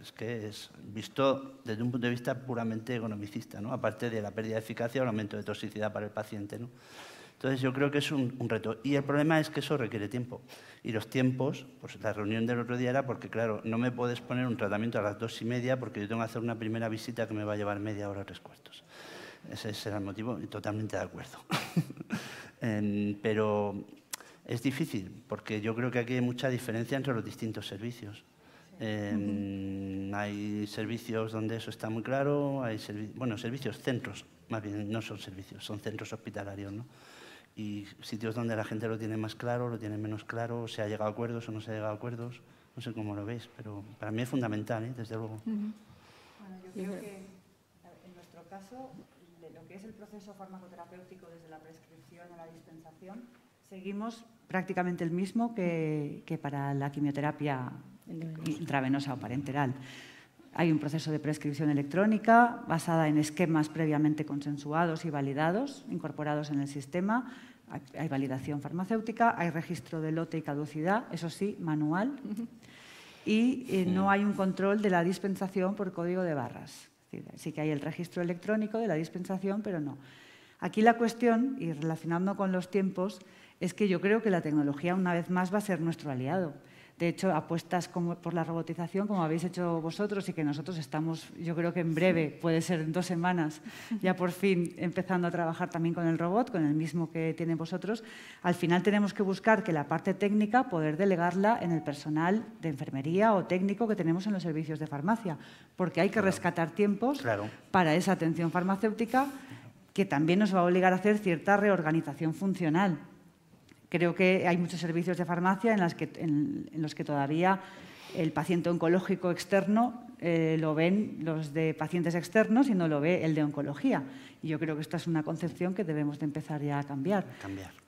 es que es visto desde un punto de vista puramente economicista, ¿no? aparte de la pérdida de eficacia o el aumento de toxicidad para el paciente. ¿no? Entonces yo creo que es un, reto. Y el problema es que eso requiere tiempo. Y los tiempos, pues la reunión del otro día era porque, claro, no me puedes poner un tratamiento a las dos y media porque yo tengo que hacer una primera visita que me va a llevar media hora tres cuartos. Ese será el motivo y totalmente de acuerdo. pero es difícil, porque yo creo que aquí hay mucha diferencia entre los distintos servicios. Em, hay servicios donde eso está muy claro, hay bueno, servicios, centros, más bien no son servicios, son centros hospitalarios, ¿no? Y sitios donde la gente lo tiene más claro, lo tiene menos claro, se ha llegado a acuerdos o no se ha llegado a acuerdos, no sé cómo lo veis, pero para mí es fundamental, ¿eh? desde luego. Bueno, yo creo que en nuestro caso, lo que es el proceso farmacoterapéutico desde la prescripción a la dispensación, seguimos prácticamente el mismo que, para la quimioterapia intravenosa o parenteral. Hay un proceso de prescripción electrónica basada en esquemas previamente consensuados y validados, incorporados en el sistema. Hay validación farmacéutica, hay registro de lote y caducidad, eso sí, manual. Y eh, no hay un control de la dispensación por código de barras. Sí que hay el registro electrónico de la dispensación, pero no. Aquí la cuestión, y relacionando con los tiempos, es que yo creo que la tecnología una vez más va a ser nuestro aliado. De hecho, apuestas por la robotización, como habéis hecho vosotros y que nosotros estamos, yo creo que en breve, puede ser en dos semanas, ya por fin empezando a trabajar también con el robot, con el mismo que tienen vosotros, al final tenemos que buscar que la parte técnica, poder delegarla en el personal de enfermería o técnico que tenemos en los servicios de farmacia, porque hay que rescatar tiempos para esa atención farmacéutica que también nos va a obligar a hacer cierta reorganización funcional Creo que hay muchos servicios de farmacia en, los que todavía el paciente oncológico externo eh, lo ven los de pacientes externos y no lo ve el de oncología. Y yo creo que esta es una concepción que debemos de empezar ya a cambiar.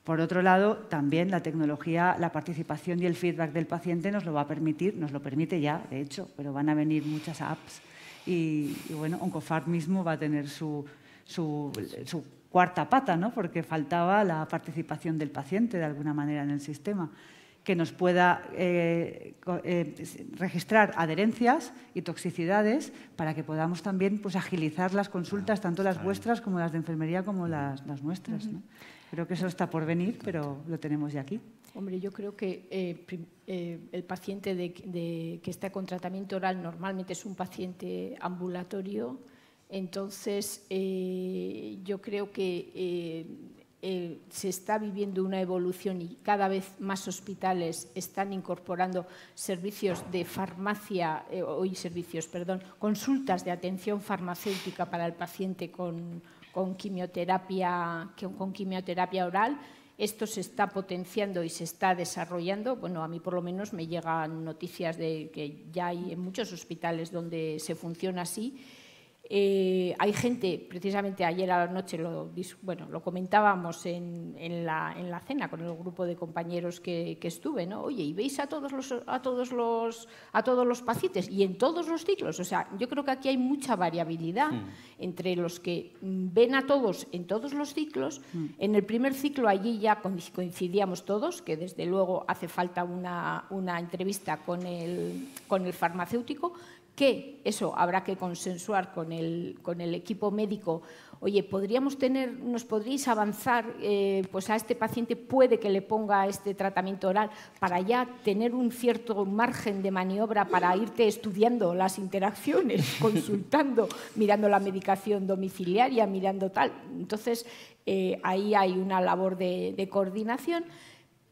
Por otro lado, también la tecnología, la participación y el feedback del paciente nos lo va a permitir, nos lo permite ya, de hecho, pero van a venir muchas apps y, bueno, Oncofart mismo va a tener su, su, su cuarta pata, ¿no? porque faltaba la participación del paciente de alguna manera en el sistema, que nos pueda eh, eh, registrar adherencias y toxicidades para que podamos también pues, agilizar las consultas, tanto las vuestras como las de enfermería como las, nuestras. Creo que eso está por venir, pero lo tenemos ya aquí. Hombre, yo creo que eh, el paciente que está con tratamiento oral normalmente es un paciente ambulatorio entonces, eh, yo creo que eh, eh, se está viviendo una evolución y cada vez más hospitales están incorporando servicios de farmacia, hoy servicios, perdón, consultas de atención farmacéutica para el paciente con, quimioterapia, con quimioterapia oral. Esto se está potenciando y se está desarrollando. Bueno, a mí por lo menos me llegan noticias de que ya hay en muchos hospitales donde se funciona así eh, hay gente, precisamente ayer a la noche lo, bueno, lo comentábamos en, la, cena con el grupo de compañeros que, estuve, ¿no? Oye, ¿y veis a todos, los, a, todos los, a todos los pacientes? Y en todos los ciclos. O sea, yo creo que aquí hay mucha variabilidad entre los que ven a todos en todos los ciclos. Hmm. En el primer ciclo allí ya coincidíamos todos, que desde luego hace falta una, una entrevista con el, con el farmacéutico, que eso habrá que consensuar con el, con el equipo médico. Oye, podríamos tener, nos podríais avanzar, eh, pues a este paciente puede que le ponga este tratamiento oral para ya tener un cierto margen de maniobra para irte estudiando las interacciones, consultando, mirando la medicación domiciliaria, mirando tal. Entonces, eh, ahí hay una labor de, de coordinación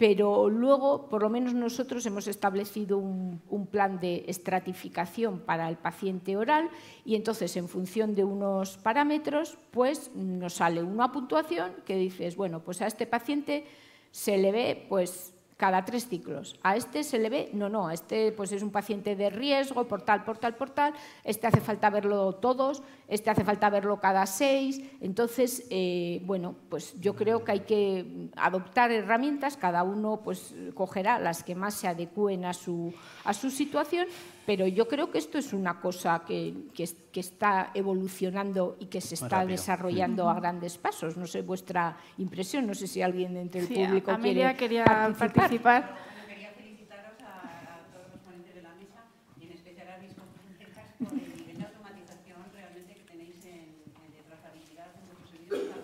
pero luego, por lo menos nosotros hemos establecido un, plan de estratificación para el paciente oral y entonces en función de unos parámetros, pues nos sale una puntuación que dices, bueno, pues a este paciente se le ve pues cada tres ciclos. A este se le ve, no, no, a este pues es un paciente de riesgo, por tal, por tal, por tal, este hace falta verlo todos, este hace falta verlo cada seis. Entonces, eh, bueno, pues yo creo que hay que adoptar herramientas, cada uno pues cogerá las que más se adecúen a su, a su situación, pero yo creo que esto es una cosa que, que, está evolucionando y que se está desarrollando a grandes pasos. No sé vuestra impresión, no sé si alguien entre el público Amelia quiere quería participar. Quería felicitaros a, todos los ponentes de la mesa y en especial a mis compañeras por el nivel de automatización realmente que tenéis en, en de trazabilidad en vuestros servicios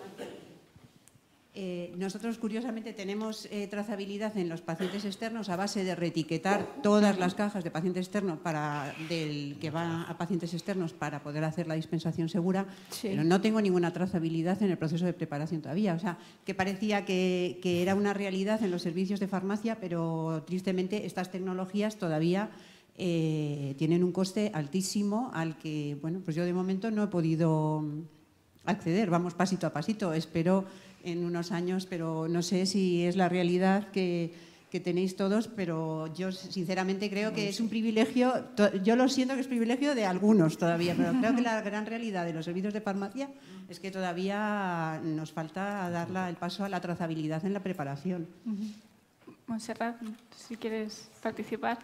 eh, nosotros, curiosamente, tenemos eh, trazabilidad en los pacientes externos a base de reetiquetar todas las cajas de paciente externo para, del, que va a pacientes externos para poder hacer la dispensación segura, pero no tengo ninguna trazabilidad en el proceso de preparación todavía. O sea, que parecía que, era una realidad en los servicios de farmacia, pero tristemente estas tecnologías todavía eh, tienen un coste altísimo al que, bueno, pues yo de momento no he podido acceder. Vamos pasito a pasito. Espero en unos años, pero no sé si es la realidad que, tenéis todos, pero yo sinceramente creo que es un privilegio, yo lo siento que es privilegio de algunos todavía, pero creo que la gran realidad de los servicios de farmacia es que todavía nos falta dar el paso a la trazabilidad en la preparación. Monserrat, si quieres participar.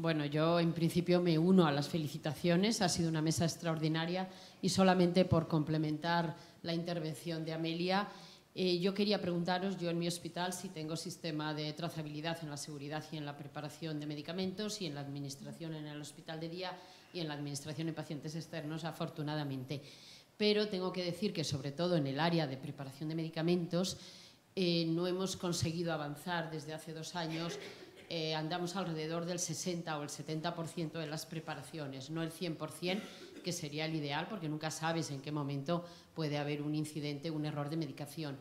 Bueno, yo en principio me uno a las felicitaciones. Ha sido una mesa extraordinaria y solamente por complementar la intervención de Amelia, eh, yo quería preguntaros, yo en mi hospital, si tengo sistema de trazabilidad en la seguridad y en la preparación de medicamentos y en la administración en el hospital de día y en la administración en pacientes externos, afortunadamente. Pero tengo que decir que, sobre todo en el área de preparación de medicamentos, eh, no hemos conseguido avanzar desde hace dos años eh, andamos alrededor del 60 o el 70% de las preparaciones, no el 100%, que sería el ideal, porque nunca sabes en qué momento puede haber un incidente, un error de medicación.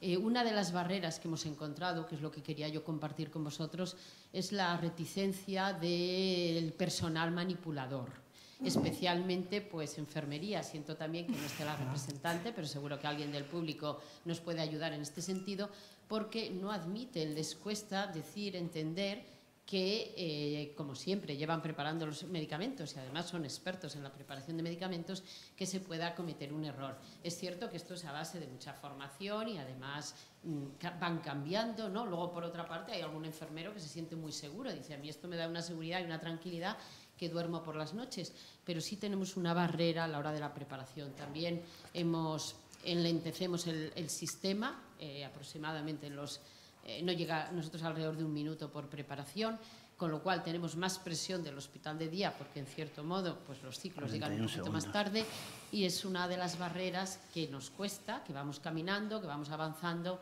Eh, una de las barreras que hemos encontrado, que es lo que quería yo compartir con vosotros, es la reticencia del personal manipulador especialmente pues enfermería. Siento también que no esté la representante, pero seguro que alguien del público nos puede ayudar en este sentido, porque no admiten, les cuesta decir, entender que, eh, como siempre, llevan preparando los medicamentos y además son expertos en la preparación de medicamentos, que se pueda cometer un error. Es cierto que esto es a base de mucha formación y además mm, van cambiando, ¿no? Luego, por otra parte, hay algún enfermero que se siente muy seguro, dice, a mí esto me da una seguridad y una tranquilidad que duermo por las noches, pero sí tenemos una barrera a la hora de la preparación. También hemos enlentecemos el, el sistema, eh, aproximadamente en los, eh, no llega nosotros alrededor de un minuto por preparación, con lo cual tenemos más presión del hospital de día, porque en cierto modo pues los ciclos llegan un poquito más tarde y es una de las barreras que nos cuesta, que vamos caminando, que vamos avanzando,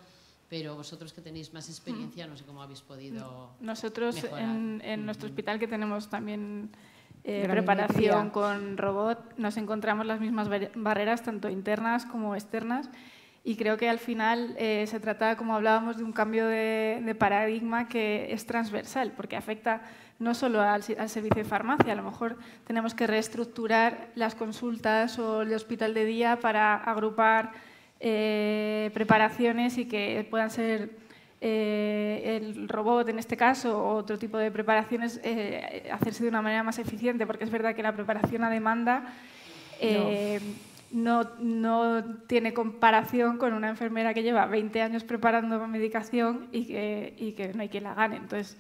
pero vosotros que tenéis más experiencia, no sé cómo habéis podido. Nosotros en, en, nuestro hospital que tenemos también eh, preparación con robot, nos encontramos las mismas barreras, tanto internas como externas. Y creo que al final eh, se trata, como hablábamos, de un cambio de, paradigma que es transversal, porque afecta no solo al, servicio de farmacia, a lo mejor tenemos que reestructurar las consultas o el hospital de día para agrupar eh, preparaciones y que puedan ser eh, el robot, en este caso, o otro tipo de preparaciones, eh, hacerse de una manera más eficiente, porque es verdad que la preparación a demanda eh, no. no. tiene comparación con una enfermera que lleva 20 años preparando medicación y que, y que no hay quien la gane. Entonces,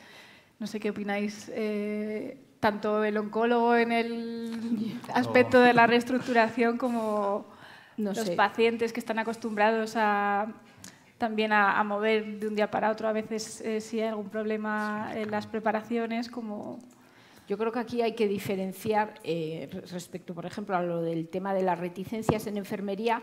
no sé qué opináis, tanto el oncólogo en el aspecto de la reestructuración como los pacientes que están acostumbrados a también a, mover de un día para otro a veces eh, si hay algún problema en las preparaciones, como... Yo creo que aquí hay que diferenciar eh, respecto, por ejemplo, a lo del tema de las reticencias en enfermería,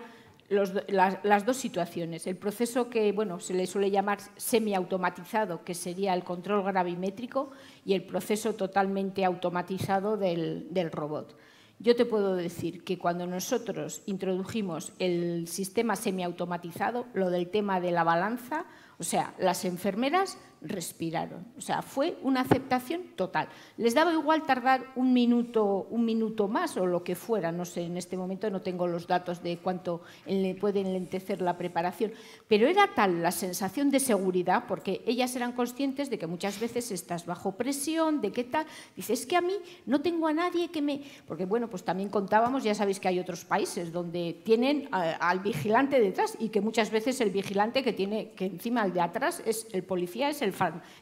las, dos situaciones. El proceso que bueno, se le suele llamar semiautomatizado, que sería el control gravimétrico, y el proceso totalmente automatizado del, del robot. Yo te puedo decir que cuando nosotros introdujimos el sistema semiautomatizado, lo del tema de la balanza, o sea, las enfermeras respiraron. O sea, fue una aceptación total. Les daba igual tardar un minuto, un minuto más o lo que fuera, no sé, en este momento no tengo los datos de cuánto le puede enlentecer la preparación, pero era tal la sensación de seguridad, porque ellas eran conscientes de que muchas veces estás bajo presión, de qué tal, dices, es que a mí no tengo a nadie que me... Porque bueno, pues también contábamos, ya sabéis que hay otros países donde tienen al vigilante detrás y que muchas veces el vigilante que tiene, que encima el de atrás es el policía, es el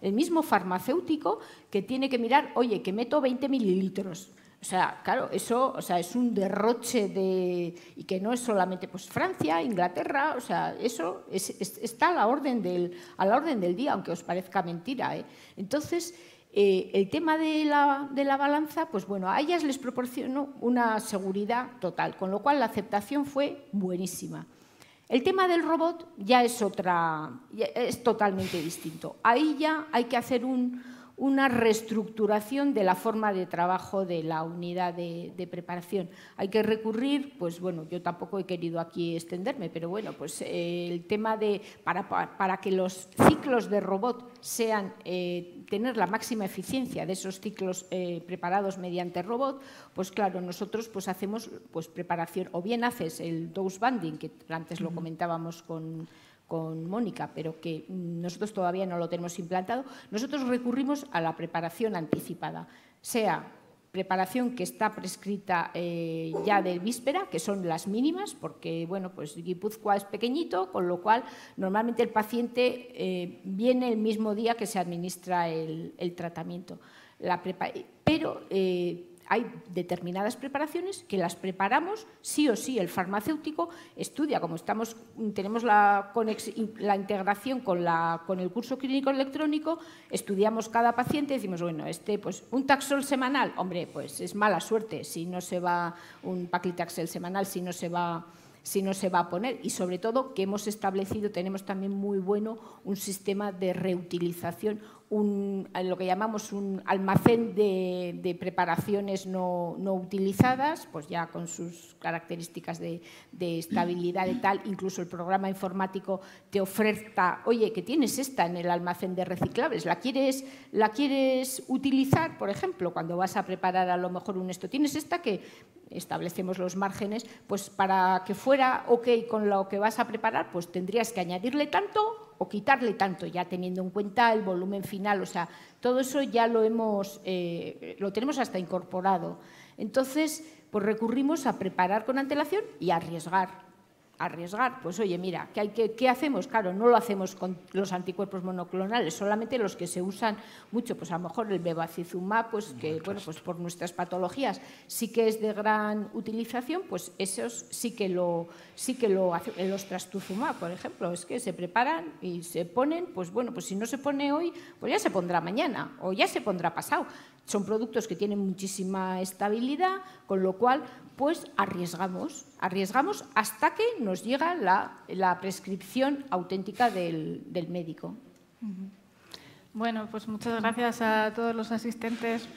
el, mismo farmacéutico que tiene que mirar, oye, que meto 20 mililitros. O sea, claro, eso o sea, es un derroche de... y que no es solamente pues, Francia, Inglaterra, o sea, eso está a la, orden del, a la orden del día, aunque os parezca mentira. ¿eh? Entonces, eh, el tema de la, de la, balanza, pues bueno, a ellas les proporcionó una seguridad total, con lo cual la aceptación fue buenísima. El tema del robot ya es otra, es totalmente distinto. Ahí ya hay que hacer una reestructuración de la forma de trabajo de la unidad de, preparación. Hay que recurrir, pues bueno, yo tampoco he querido aquí extenderme, pero bueno, pues eh, el tema de para, para, que los ciclos de robot sean eh, tener la máxima eficiencia de esos ciclos eh, preparados mediante robot, pues claro, nosotros pues hacemos pues preparación, o bien haces el dose banding, que antes lo comentábamos con, con Mónica, pero que nosotros todavía no lo tenemos implantado, nosotros recurrimos a la preparación anticipada, sea preparación que está prescrita eh, ya de víspera, que son las mínimas, porque bueno, pues Guipúzcoa es pequeñito, con lo cual normalmente el paciente eh, viene el mismo día que se administra el, tratamiento. pero eh, hay determinadas preparaciones que las preparamos sí o sí. El farmacéutico estudia, como estamos, tenemos la, la integración con, con, el curso clínico electrónico, estudiamos cada paciente y decimos, bueno, este, pues un taxol semanal, hombre, pues es mala suerte si no se va, un paclitaxel semanal, si no se va si no se va a poner. Y sobre todo que hemos establecido, tenemos también muy bueno un sistema de reutilización un, lo que llamamos un almacén de, preparaciones no, utilizadas, pues ya con sus características de, estabilidad y tal, incluso el programa informático te oferta, oye, que tienes esta en el almacén de reciclables, ¿la quieres, la quieres utilizar, por ejemplo, cuando vas a preparar a lo mejor un esto? Tienes esta que establecemos los márgenes, pues para que fuera ok con lo que vas a preparar, pues tendrías que añadirle tanto o quitarle tanto, ya teniendo en cuenta el volumen final. O sea, todo eso ya lo, hemos, eh, lo tenemos hasta incorporado. Entonces, pues recurrimos a preparar con antelación y a arriesgar arriesgar. Pues oye, mira, ¿qué, hay que, ¿qué hacemos? Claro, no lo hacemos con los anticuerpos monoclonales, solamente los que se usan mucho, pues a lo mejor el bevacizumab, pues que, bueno, pues por nuestras patologías sí que es de gran utilización, pues esos sí que lo, sí que lo hacen, los trastuzumab, por ejemplo, es que se preparan y se ponen, pues bueno, pues si no se pone hoy, pues ya se pondrá mañana o ya se pondrá pasado. Son productos que tienen muchísima estabilidad, con lo cual, pues arriesgamos, arriesgamos hasta que nos llega la, prescripción auténtica del, médico. Bueno, pues muchas gracias a todos los asistentes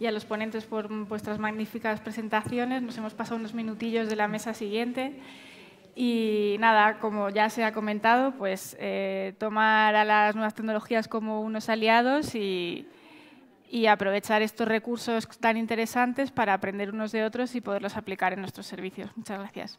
y a los ponentes por vuestras magníficas presentaciones. Nos hemos pasado unos minutillos de la mesa siguiente. Y nada, como ya se ha comentado, pues eh, tomar a las nuevas tecnologías como unos aliados y, y aprovechar estos recursos tan interesantes para aprender unos de otros y poderlos aplicar en nuestros servicios. Muchas gracias.